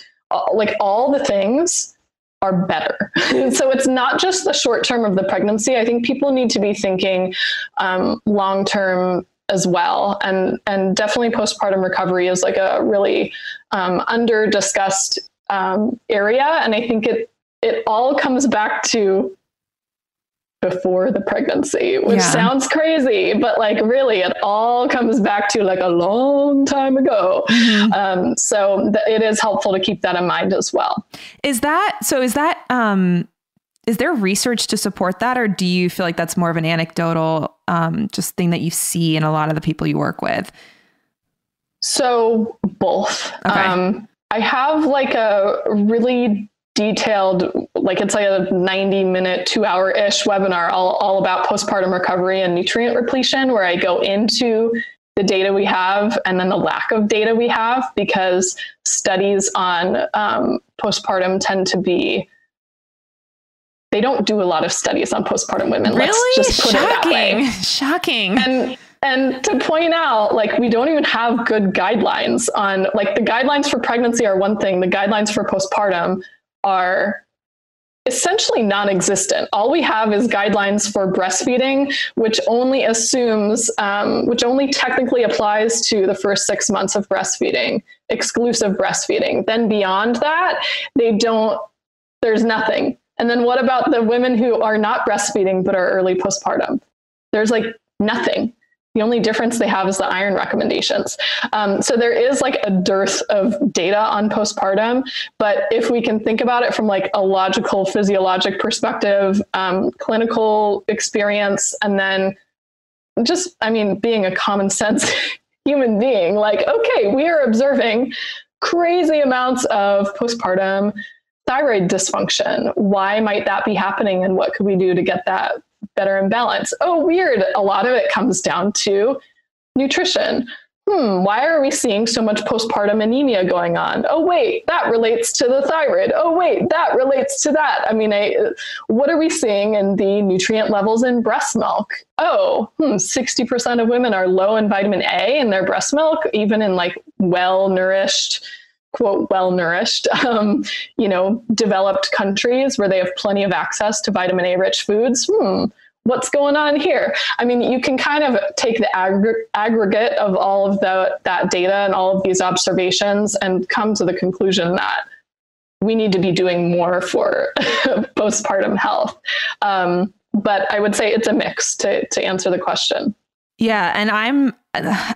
like all the things are better. so it's not just the short term of the pregnancy. I think people need to be thinking um, long term as well and and definitely postpartum recovery is like a really um, under discussed um, area and i think it it all comes back to before the pregnancy which yeah. sounds crazy but like really it all comes back to like a long time ago mm-hmm. um, so th- it is helpful to keep that in mind as well is that so is that um is there research to support that, or do you feel like that's more of an anecdotal um, just thing that you see in a lot of the people you work with? So both. Okay. Um, I have like a really detailed, like it's like a 90 minute, two hour ish webinar all, all about postpartum recovery and nutrient repletion, where I go into the data we have and then the lack of data we have because studies on um, postpartum tend to be they don't do a lot of studies on postpartum women. Really? Let's just put Shocking. it that way. Shocking. And and to point out, like, we don't even have good guidelines on, like, the guidelines for pregnancy are one thing, the guidelines for postpartum are essentially non existent. All we have is guidelines for breastfeeding, which only assumes, um, which only technically applies to the first six months of breastfeeding, exclusive breastfeeding. Then beyond that, they don't, there's nothing. And then what about the women who are not breastfeeding but are early postpartum? There's like nothing. The only difference they have is the iron recommendations. Um, so there is like a dearth of data on postpartum, but if we can think about it from like a logical physiologic perspective, um, clinical experience, and then just, I mean, being a common sense human being, like, okay, we are observing crazy amounts of postpartum thyroid dysfunction. Why might that be happening, and what could we do to get that better in balance. Oh, weird. A lot of it comes down to nutrition. Hmm, why are we seeing so much postpartum anemia going on? Oh, wait, that relates to the thyroid. Oh, wait, that relates to that. I mean, I, what are we seeing in the nutrient levels in breast milk? Oh, hmm, 60% of women are low in vitamin A in their breast milk, even in like well nourished quote well nourished um, you know developed countries where they have plenty of access to vitamin a rich foods. Hmm, what's going on here? I mean you can kind of take the aggr- aggregate of all of the, that data and all of these observations and come to the conclusion that we need to be doing more for postpartum health. Um, but i would say it's a mix to, to answer the question. Yeah and i'm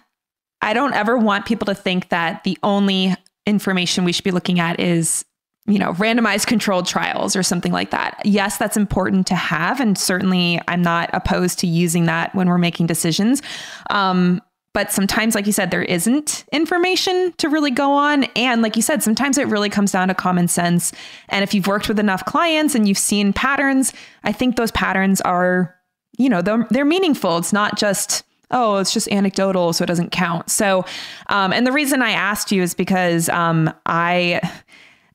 I don't ever want people to think that the only information we should be looking at is you know, randomized controlled trials or something like that. Yes, that's important to have. And certainly I'm not opposed to using that when we're making decisions. Um, but sometimes, like you said, there isn't information to really go on. And like you said, sometimes it really comes down to common sense. And if you've worked with enough clients and you've seen patterns, I think those patterns are, you know, they're, they're meaningful. It's not just, oh, it's just anecdotal, so it doesn't count. So, um, and the reason I asked you is because um, I,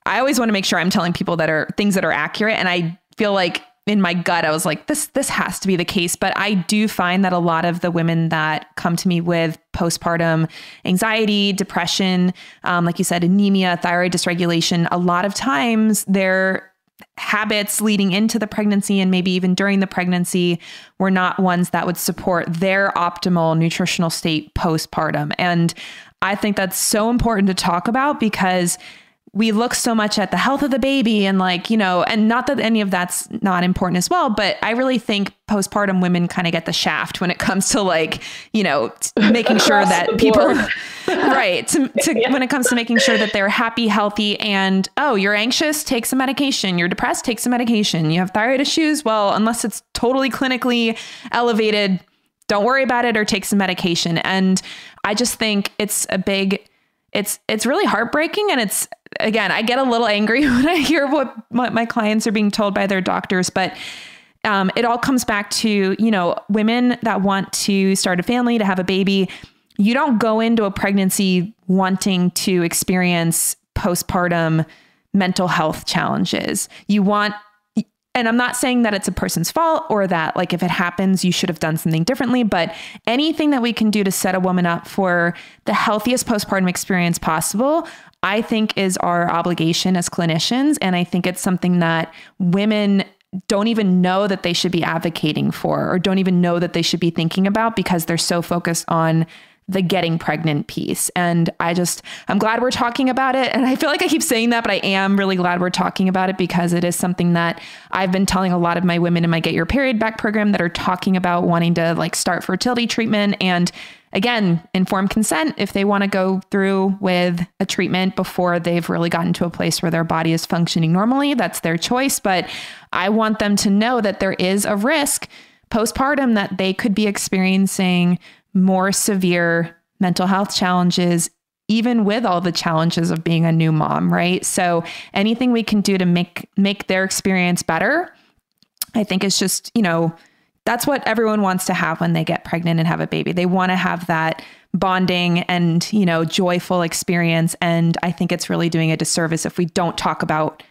I always want to make sure I'm telling people that are things that are accurate, and I feel like in my gut I was like, this this has to be the case. But I do find that a lot of the women that come to me with postpartum anxiety, depression, um, like you said, anemia, thyroid dysregulation, a lot of times they're habits leading into the pregnancy and maybe even during the pregnancy were not ones that would support their optimal nutritional state postpartum. And I think that's so important to talk about because we look so much at the health of the baby and like, you know, and not that any of that's not important as well, but I really think postpartum women kind of get the shaft when it comes to like, you know, making sure that people right, to, to yeah. when it comes to making sure that they're happy, healthy and oh, you're anxious, take some medication. You're depressed, take some medication. You have thyroid issues, well, unless it's totally clinically elevated, don't worry about it or take some medication. And I just think it's a big it's it's really heartbreaking. And it's again i get a little angry when i hear what, what my clients are being told by their doctors but um, it all comes back to you know women that want to start a family to have a baby. You don't go into a pregnancy wanting to experience postpartum mental health challenges. You want and I'm not saying that it's a person's fault or that, like, if it happens, you should have done something differently, but anything that we can do to set a woman up for the healthiest postpartum experience possible, I think is our obligation as clinicians. And I think it's something that women don't even know that they should be advocating for or don't even know that they should be thinking about because they're so focused on the getting pregnant piece. And I just, I'm glad we're talking about it. And I feel like I keep saying that, but I am really glad we're talking about it because it is something that I've been telling a lot of my women in my Get Your Period Back program that are talking about wanting to like start fertility treatment. And again, informed consent if they want to go through with a treatment before they've really gotten to a place where their body is functioning normally. That's their choice. But I want them to know that there is a risk postpartum that they could be experiencing more severe mental health challenges even with all the challenges of being a new mom, right? So anything we can do to make make their experience better, I think is just, you know, that's what everyone wants to have when they get pregnant and have a baby. They want to have that bonding and, you know, joyful experience and I think it's really doing a disservice if we don't talk about,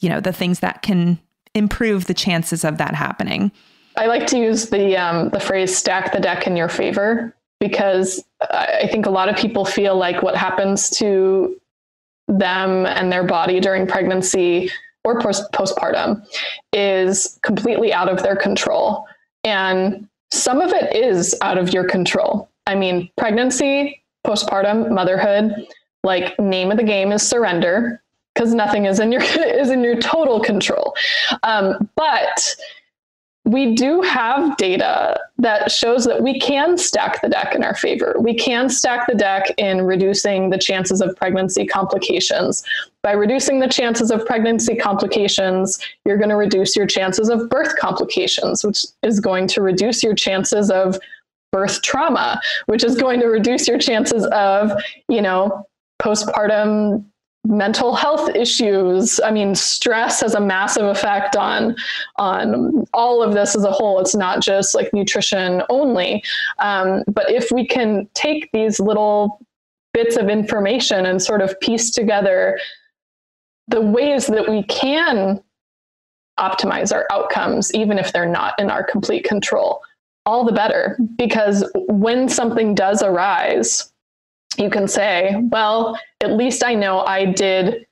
you know, the things that can improve the chances of that happening. I like to use the um, the phrase "stack the deck in your favor." because I think a lot of people feel like what happens to them and their body during pregnancy or post- postpartum is completely out of their control. And some of it is out of your control. I mean, pregnancy, postpartum, motherhood, like name of the game is surrender because nothing is in your is in your total control. Um, but we do have data that shows that we can stack the deck in our favor. We can stack the deck in reducing the chances of pregnancy complications. By reducing the chances of pregnancy complications, you're going to reduce your chances of birth complications, which is going to reduce your chances of birth trauma, which is going to reduce your chances of, you know, postpartum mental health issues. I mean stress has a massive effect on on all of this as a whole. It's not just like nutrition only. Um, but if we can take these little bits of information and sort of piece together the ways that we can optimize our outcomes even if they're not in our complete control all the better. Because when something does arise you can say, well, at least I know I did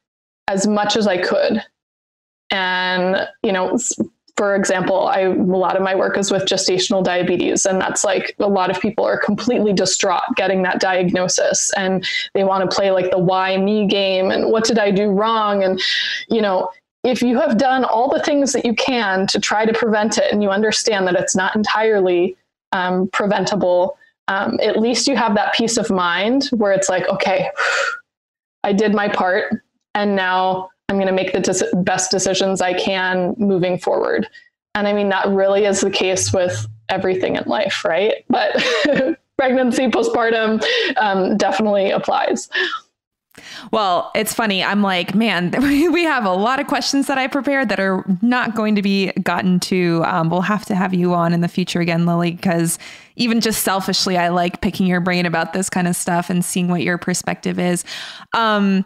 as much as I could. And, you know, for example, I a lot of my work is with gestational diabetes, and that's like a lot of people are completely distraught getting that diagnosis, and they want to play like the why me game and what did I do wrong, and you know. If you have done all the things that you can to try to prevent it and you understand that it's not entirely um, preventable, um, at least you have that peace of mind where it's like, okay, I did my part, and now I'm going to make the des- best decisions I can moving forward. And I mean, that really is the case with everything in life, right? But pregnancy, postpartum um, definitely applies. Well, it's funny. I'm like, man, we have a lot of questions that I prepared that are not going to be gotten to. Um, we'll have to have you on in the future again, Lily, because even just selfishly, I like picking your brain about this kind of stuff and seeing what your perspective is. Um,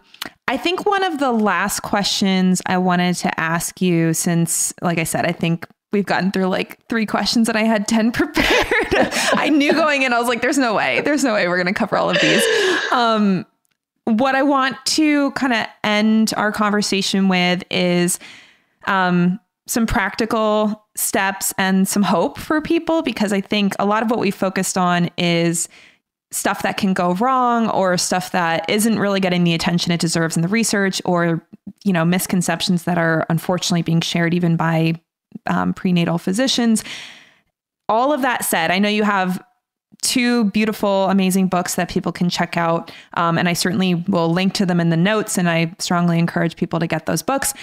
I think one of the last questions I wanted to ask you, since, like I said, I think we've gotten through like three questions and I had 10 prepared. I knew going in, I was like, there's no way, there's no way we're going to cover all of these. Um, what I want to kind of end our conversation with is um, some practical steps and some hope for people because I think a lot of what we focused on is stuff that can go wrong or stuff that isn't really getting the attention it deserves in the research or you know misconceptions that are unfortunately being shared even by um, prenatal physicians all of that said i know you have two beautiful, amazing books that people can check out. Um, and I certainly will link to them in the notes. And I strongly encourage people to get those books.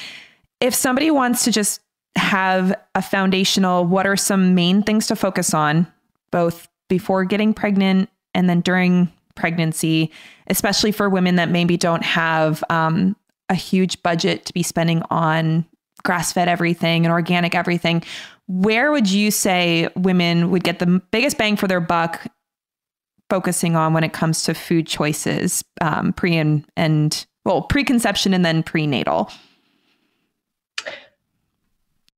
If somebody wants to just have a foundational, what are some main things to focus on, both before getting pregnant and then during pregnancy, especially for women that maybe don't have um, a huge budget to be spending on grass fed everything and organic everything? Where would you say women would get the biggest bang for their buck focusing on when it comes to food choices um, pre and, and well preconception and then prenatal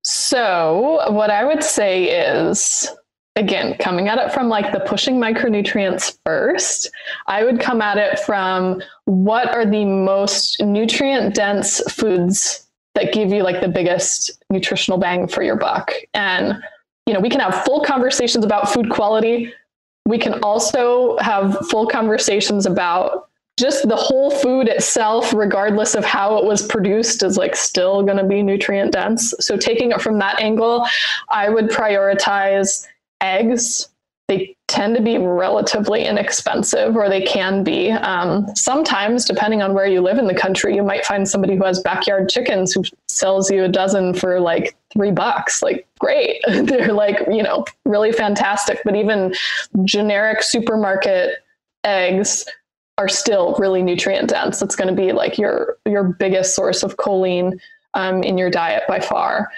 so what i would say is again coming at it from like the pushing micronutrients first i would come at it from what are the most nutrient dense foods that give you like the biggest nutritional bang for your buck. And, you know, we can have full conversations about food quality. We can also have full conversations about just the whole food itself, regardless of how it was produced, is like still going to be nutrient dense. So, taking it from that angle, I would prioritize eggs, they tend to be relatively inexpensive, or they can be. Um, sometimes, depending on where you live in the country, you might find somebody who has backyard chickens who sells you a dozen for like three bucks. Like, great. They're like, you know, really fantastic. But even generic supermarket eggs are still really nutrient dense. It's going to be like your your biggest source of choline um, in your diet by far.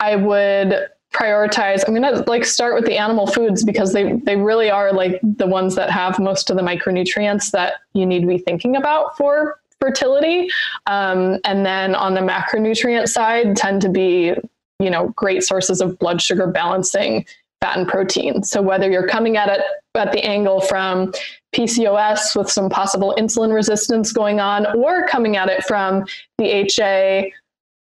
I would prioritize i'm going to like start with the animal foods because they they really are like the ones that have most of the micronutrients that you need to be thinking about for fertility um, and then on the macronutrient side tend to be you know great sources of blood sugar balancing fat and protein. So whether you're coming at it at the angle from PCOS with some possible insulin resistance going on, or coming at it from the HA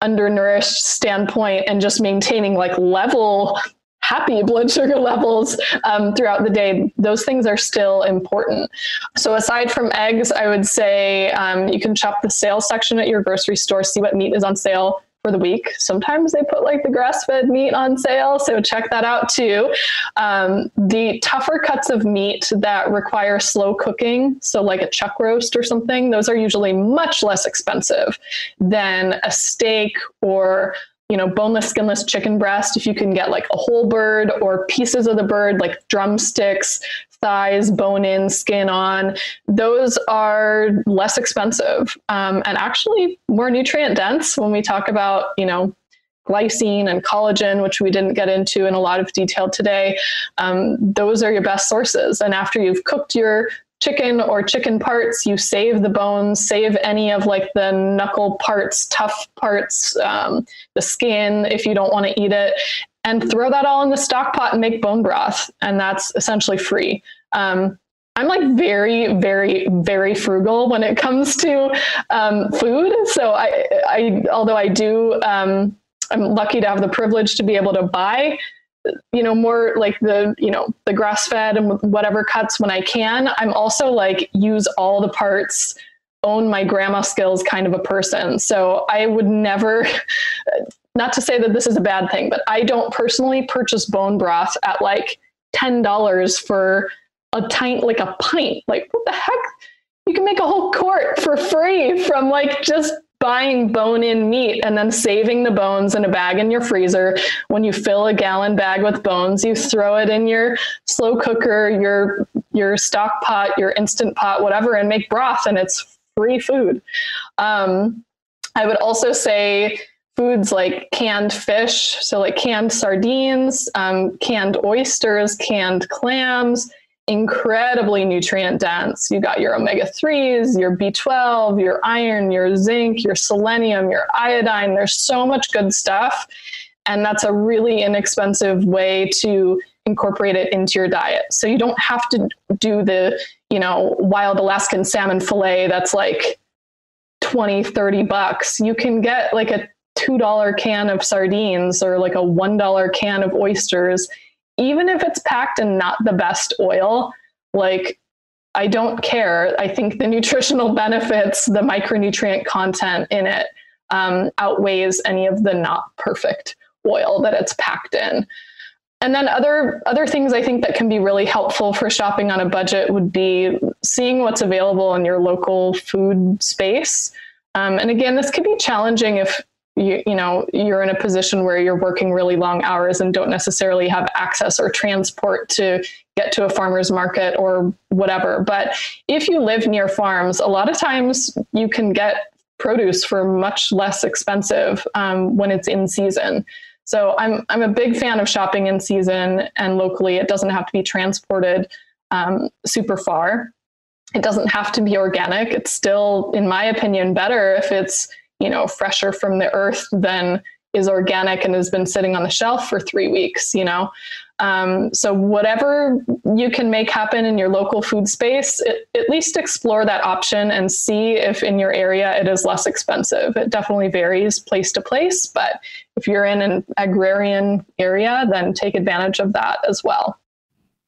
undernourished standpoint and just maintaining like level happy blood sugar levels um, throughout the day, those things are still important. So, aside from eggs, I would say um, you can shop the sales section at your grocery store, see what meat is on sale for the week. Sometimes they put like the grass fed meat on sale, so check that out too. Um, the tougher cuts of meat that require slow cooking, so like a chuck roast or something, those are usually much less expensive than a steak or you know, boneless, skinless chicken breast, if you can get like a whole bird or pieces of the bird, like drumsticks, thighs, bone in, skin on, those are less expensive um, and actually more nutrient dense when we talk about, you know, glycine and collagen, which we didn't get into in a lot of detail today. Um, those are your best sources. And after you've cooked your chicken or chicken parts, you save the bones, save any of like the knuckle parts, tough parts, um, the skin if you don't want to eat it, and throw that all in the stock pot and make bone broth. And that's essentially free. Um, I'm like very, very, very frugal when it comes to um, food. So I, I, although I do, um, I'm lucky to have the privilege to be able to buy you know more like the you know the grass fed and whatever cuts when i can. I'm also like use all the parts own my grandma skills kind of a person. So i would never not to say that this is a bad thing but i don't personally purchase bone broth at like $10 for a tiny like a pint. Like what the heck? You can make a whole quart for free from like just buying bone in meat and then saving the bones in a bag in your freezer. When you fill a gallon bag with bones, you throw it in your slow cooker, your your stock pot, your instant pot, whatever, and make broth, and it's free food. Um, I would also say foods like canned fish, so like canned sardines, um, canned oysters, canned clams, incredibly nutrient dense. You got your omega 3s, your B12, your iron, your zinc, your selenium, your iodine. There's so much good stuff. And that's a really inexpensive way to incorporate it into your diet. So you don't have to do the, you know, wild Alaskan salmon fillet that's like 20, 30 bucks. You can get like a $2 can of sardines or like a $1 can of oysters even if it's packed in not the best oil, like I don't care. I think the nutritional benefits, the micronutrient content in it um, outweighs any of the not perfect oil that it's packed in. And then other other things I think that can be really helpful for shopping on a budget would be seeing what's available in your local food space. Um, and again, this could be challenging if you, you know you're in a position where you're working really long hours and don't necessarily have access or transport to get to a farmer's market or whatever. But if you live near farms a lot of times you can get produce for much less expensive um, when it's in season. So I'm, I'm a big fan of shopping in season and locally. It doesn't have to be transported um, super far. It doesn't have to be organic. It's still in my opinion better if it's you know fresher from the earth than is organic and has been sitting on the shelf for three weeks you know? Um, so whatever you can make happen in your local food space it, at least explore that option and see if in your area it is less expensive. It definitely varies place to place but if you're in an agrarian area then take advantage of that as well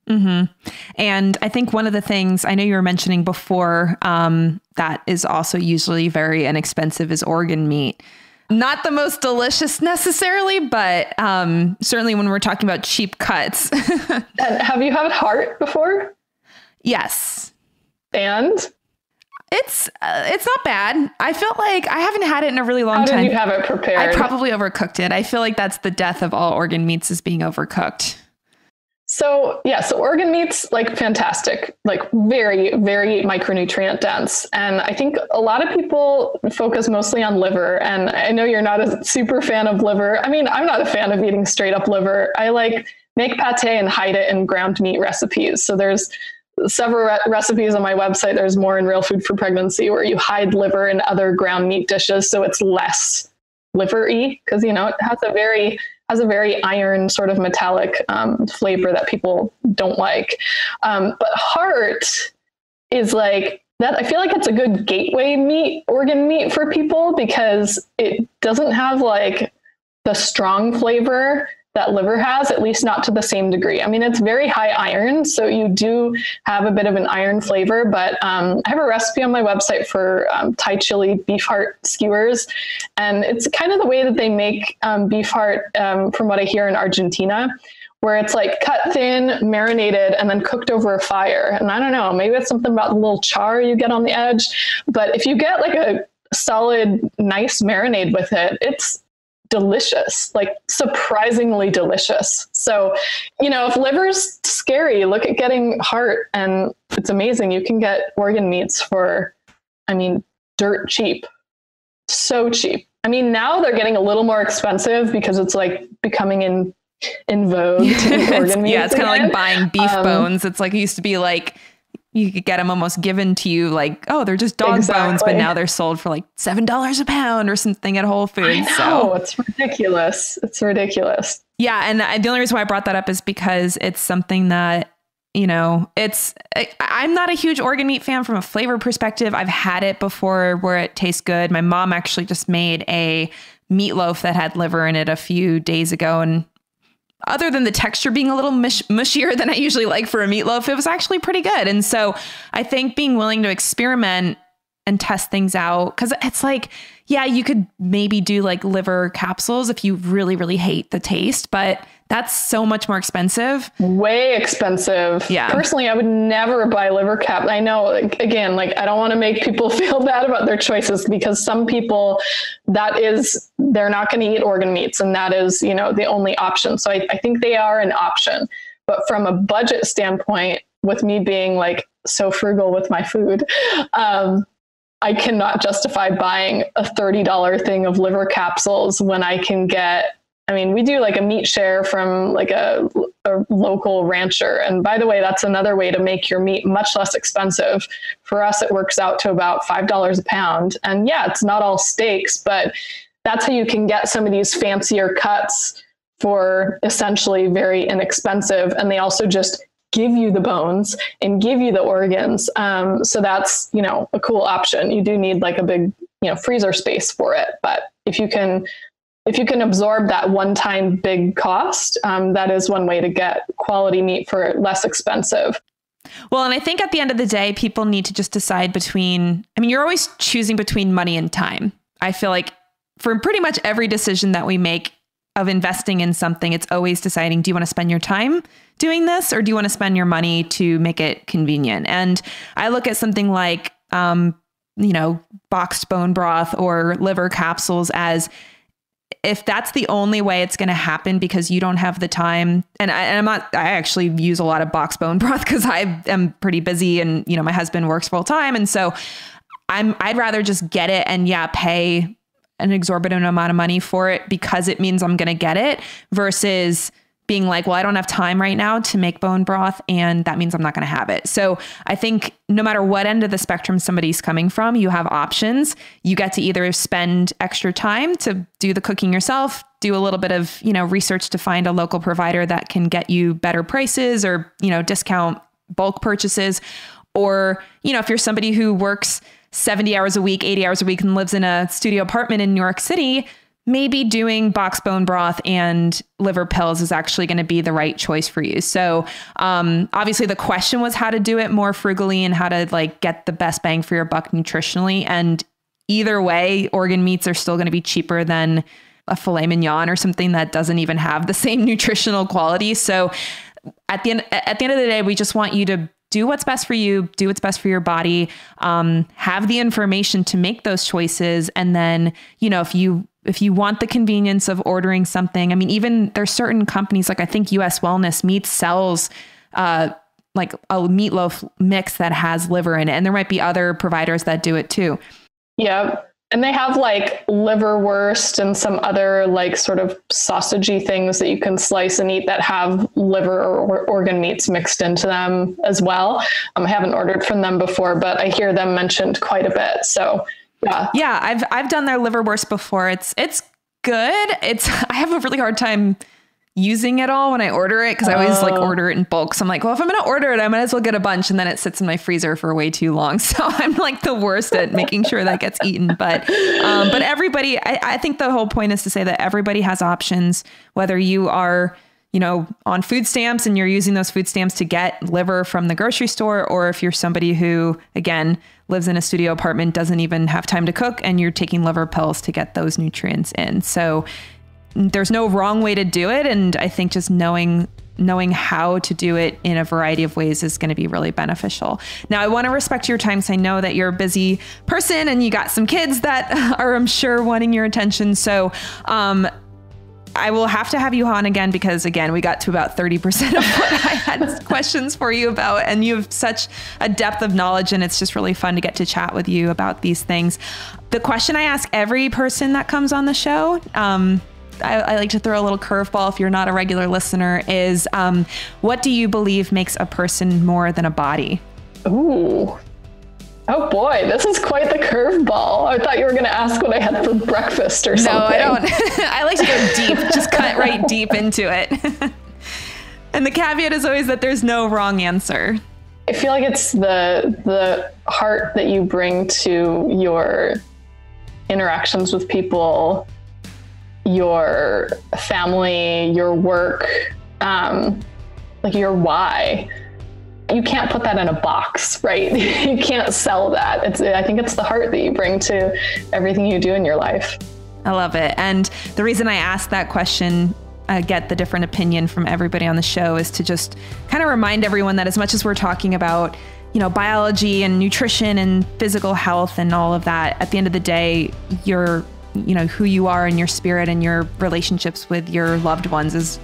Mm-hmm. And I think one of the things I know you were mentioning before um, that is also usually very inexpensive is organ meat. Not the most delicious necessarily, but um, certainly when we're talking about cheap cuts. have you had heart before? Yes. And it's uh, it's not bad. I felt like I haven't had it in a really long How time. Did you have it prepared? I probably overcooked it. I feel like that's the death of all organ meats is being overcooked. So yeah, so organ meats like fantastic, like very very micronutrient dense, and I think a lot of people focus mostly on liver. And I know you're not a super fan of liver. I mean, I'm not a fan of eating straight up liver. I like make pate and hide it in ground meat recipes. So there's several re- recipes on my website. There's more in Real Food for Pregnancy where you hide liver in other ground meat dishes, so it's less livery because you know it has a very has a very iron sort of metallic um, flavor that people don't like. Um, but heart is like that. I feel like it's a good gateway meat, organ meat for people because it doesn't have like the strong flavor that liver has, at least not to the same degree. I mean, it's very high iron, so you do have a bit of an iron flavor. But um, I have a recipe on my website for um, Thai chili beef heart skewers, and it's kind of the way that they make um, beef heart, um, from what I hear in Argentina. Where it's like cut thin, marinated, and then cooked over a fire. And I don't know, maybe it's something about the little char you get on the edge. But if you get like a solid, nice marinade with it, it's delicious, like surprisingly delicious. So, you know, if liver's scary, look at getting heart and it's amazing. You can get organ meats for, I mean, dirt cheap. So cheap. I mean, now they're getting a little more expensive because it's like becoming in in vogue to organ meats. yeah, it's kind of like buying beef Um, bones. It's like it used to be like you could get them almost given to you like, oh, they're just dog bones, but now they're sold for like seven dollars a pound or something at Whole foods I know, So it's ridiculous. It's ridiculous. Yeah, and uh, the only reason why I brought that up is because it's something that you know, it's I, I'm not a huge organ meat fan from a flavor perspective. I've had it before where it tastes good. My mom actually just made a meatloaf that had liver in it a few days ago, and other than the texture being a little mush- mushier than I usually like for a meatloaf, it was actually pretty good. And so I think being willing to experiment and test things out because it's like yeah you could maybe do like liver capsules if you really really hate the taste but that's so much more expensive way expensive. Yeah. Personally, I would never buy liver cap. I know, like, again, like I don't want to make people feel bad about their choices because some people, that is, they're not going to eat organ meats, and that is, you know, the only option. So I, I think they are an option. But from a budget standpoint, with me being like so frugal with my food, um, I cannot justify buying a $30 thing of liver capsules when I can get I mean, we do like a meat share from like a, a, local rancher. And by the way, that's another way to make your meat much less expensive. For us, it works out to about $5 a pound. And yeah, it's not all steaks, but that's how you can get some of these fancier cuts for essentially very inexpensive. And they also just give you the bones and give you the organs. Um, so that's, you know, a cool option. You do need like a big, you know, freezer space for it. But if you can if you can absorb that one time big cost, um, that is one way to get quality meat for less expensive. well and i think at the end of the day people need to just decide between i mean you're always choosing between money and time i feel like for pretty much every decision that we make of investing in something it's always deciding do you want to spend your time doing this or do you want to spend your money to make it convenient? And i look at something like um, you know boxed bone broth or liver capsules as if that's the only way it's going to happen because you don't have the time and, I, i'm not i actually use a lot of box bone broth because i am pretty busy and you know my husband works full time and so i'm i'd rather just get it and yeah pay an exorbitant amount of money for it because it means i'm going to get it versus being like, well, I don't have time right now to make bone broth, and that means I'm not going to have it. So I think no matter what end of the spectrum somebody's coming from, you have options. You get to either spend extra time to do the cooking yourself, do a little bit of, you know, research to find a local provider that can get you better prices or, you know, discount bulk purchases. Or, you know, if you're somebody who works 70 hours a week, 80 hours a week, and lives in a studio apartment in New York City, maybe doing box bone broth and liver pills is actually going to be the right choice for you. So, um, obviously, the question was how to do it more frugally and how to like get the best bang for your buck nutritionally. And either way, organ meats are still going to be cheaper than a filet mignon or something that doesn't even have the same nutritional quality. So, at the end at the end of the day, we just want you to do what's best for you, do what's best for your body, um, have the information to make those choices, and then you know if you if you want the convenience of ordering something, I mean, even there's certain companies like I think U.S. Wellness Meats sells. Uh, like a meatloaf mix that has liver in it. And there might be other providers that do it too. Yeah. And they have like liverwurst and some other like sort of sausagey things that you can slice and eat that have liver or organ meats mixed into them as well. Um, I haven't ordered from them before, but I hear them mentioned quite a bit. So yeah. Yeah, I've I've done their liverwurst before. It's it's good. It's I have a really hard time using it all when I order it because I always like Oh. order it in bulk. So I'm like, well, if I'm gonna order it, I might as well get a bunch, and then it sits in my freezer for way too long. So I'm like the worst at making sure that gets eaten. But um, but everybody, I, I think the whole point is to say that everybody has options, whether you are you know, on food stamps and you're using those food stamps to get liver from the grocery store, or if you're somebody who, again, lives in a studio apartment, doesn't even have time to cook, and you're taking liver pills to get those nutrients in. So there's no wrong way to do it. And I think just knowing knowing how to do it in a variety of ways is going to be really beneficial. Now, I want to respect your time because I know that you're a busy person and you got some kids that are, I'm sure, wanting your attention. So, um, I will have to have you on again because again, we got to about 30% of what I had questions for you about and you have such a depth of knowledge and it's just really fun to get to chat with you about these things. The question I ask every person that comes on the show, um, I, I like to throw a little curveball if you're not a regular listener is um, what do you believe makes a person more than a body? Ooh. Oh boy, this is quite the curveball. I thought you were going to ask what I had for breakfast or something. No, I don't. I like to go deep, just cut right deep into it. and the caveat is always that there's no wrong answer. I feel like it's the the heart that you bring to your interactions with people, your family, your work, um, like your why. You can't put that in a box, right? you can't sell that. It's I think it's the heart that you bring to everything you do in your life. I love it. And the reason I asked that question, get the different opinion from everybody on the show, is to just kind of remind everyone that as much as we're talking about, you know, biology and nutrition and physical health and all of that, at the end of the day, your, you know, who you are and your spirit and your relationships with your loved ones is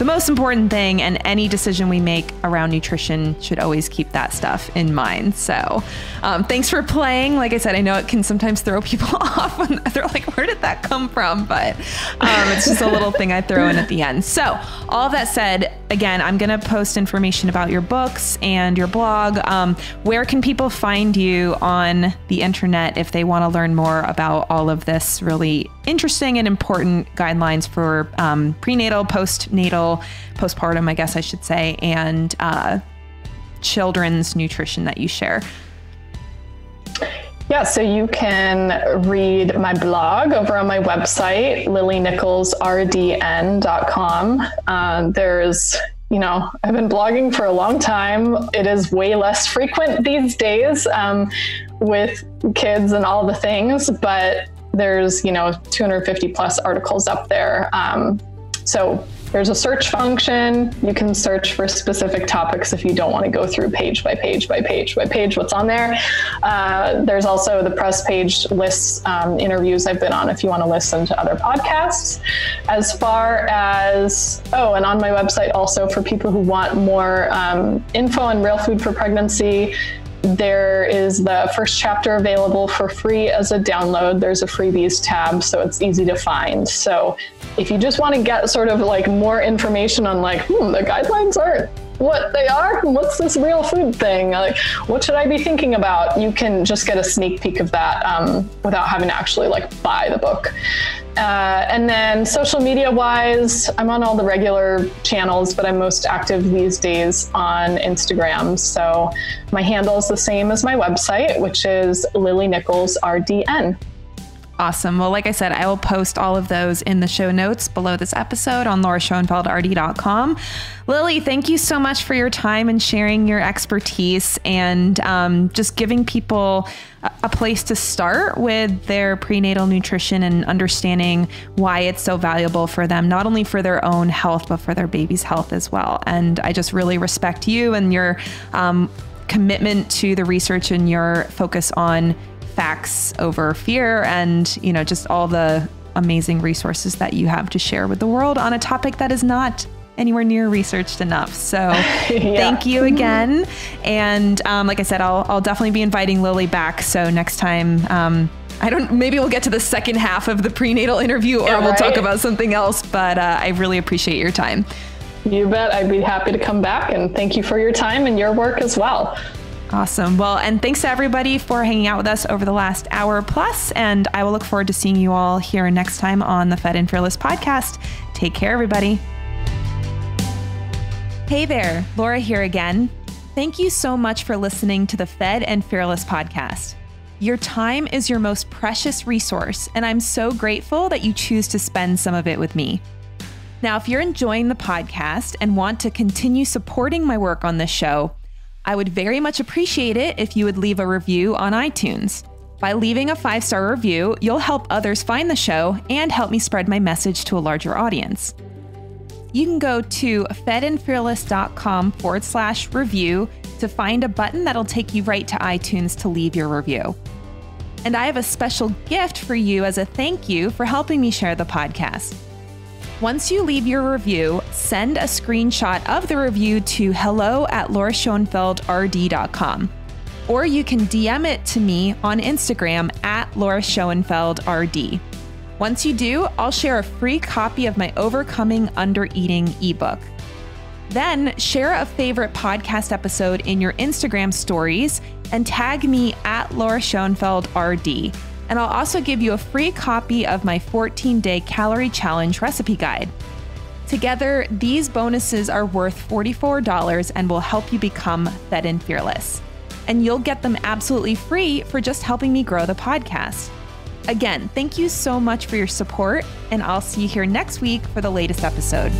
the most important thing and any decision we make around nutrition should always keep that stuff in mind. So um, thanks for playing. Like i said i know it can sometimes throw people off when they're like where did that come from? But um, it's just a little thing i throw in at the end. So all that said again i'm going to post information about your books and your blog. Um, where can people find you on the internet if they want to learn more about all of this really interesting and important guidelines for um, prenatal postnatal postpartum i guess i should say and uh, children's nutrition that you share Yeah, so you can read my blog over on my website, lilynicholsrdn.com. Um, there's, you know, I've been blogging for a long time. It is way less frequent these days um, with kids and all the things, but there's, you know, 250 plus articles up there. Um, so there's a search function. You can search for specific topics if you don't want to go through page by page by page by page what's on there. Uh, there's also the press page lists um, interviews I've been on if you want to listen to other podcasts. As far as, oh, and on my website also for people who want more um, info on real food for pregnancy, there is the first chapter available for free as a download. There's a freebies tab, so it's easy to find. So if you just want to get sort of like more information on like, hmm, the guidelines aren't what they are, what's this real food thing? Like, what should I be thinking about? You can just get a sneak peek of that um, without having to actually like buy the book. Uh, and then social media wise, I'm on all the regular channels, but I'm most active these days on Instagram. So my handle is the same as my website, which is Lily Nichols RDN. Awesome. Well, like I said, I will post all of those in the show notes below this episode on lauraschoenfeldrd.com. Lily, thank you so much for your time and sharing your expertise and um, just giving people a- place to start with their prenatal nutrition and understanding why it's so valuable for them, not only for their own health, but for their baby's health as well. And I just really respect you and your um, commitment to the research and your focus on facts over fear and you know just all the amazing resources that you have to share with the world on a topic that is not anywhere near researched enough so thank you again and um, like i said I'll, I'll definitely be inviting lily back so next time um, I don't. Maybe we'll get to the second half of the prenatal interview, or Yeah, we'll talk about something else. But uh, I really appreciate your time. You bet. I'd be happy to come back and thank you for your time and your work as well. Awesome. Well, and thanks to everybody for hanging out with us over the last hour plus, And I will look forward to seeing you all here next time on the Fed and Fearless podcast. Take care, everybody. Hey there, Laura here again. Thank you so much for listening to the Fed and Fearless podcast. Your time is your most precious resource, and I'm so grateful that you choose to spend some of it with me. Now, if you're enjoying the podcast and want to continue supporting my work on this show, I would very much appreciate it if you would leave a review on iTunes. By leaving a five star review, you'll help others find the show and help me spread my message to a larger audience. You can go to fedandfearless.com forward slash review to find a button that'll take you right to iTunes to leave your review. And I have a special gift for you as a thank you for helping me share the podcast. Once you leave your review, send a screenshot of the review to hello at lauraschoenfeldrd.com. Or you can DM it to me on Instagram at Laura Schoenfeld RD. Once you do, I'll share a free copy of my Overcoming Undereating ebook. Then share a favorite podcast episode in your Instagram stories and tag me at Laura Schoenfeld RD and I'll also give you a free copy of my 14 day calorie challenge recipe guide. Together, these bonuses are worth $44 and will help you become fed and fearless. And you'll get them absolutely free for just helping me grow the podcast. Again, thank you so much for your support, and I'll see you here next week for the latest episode.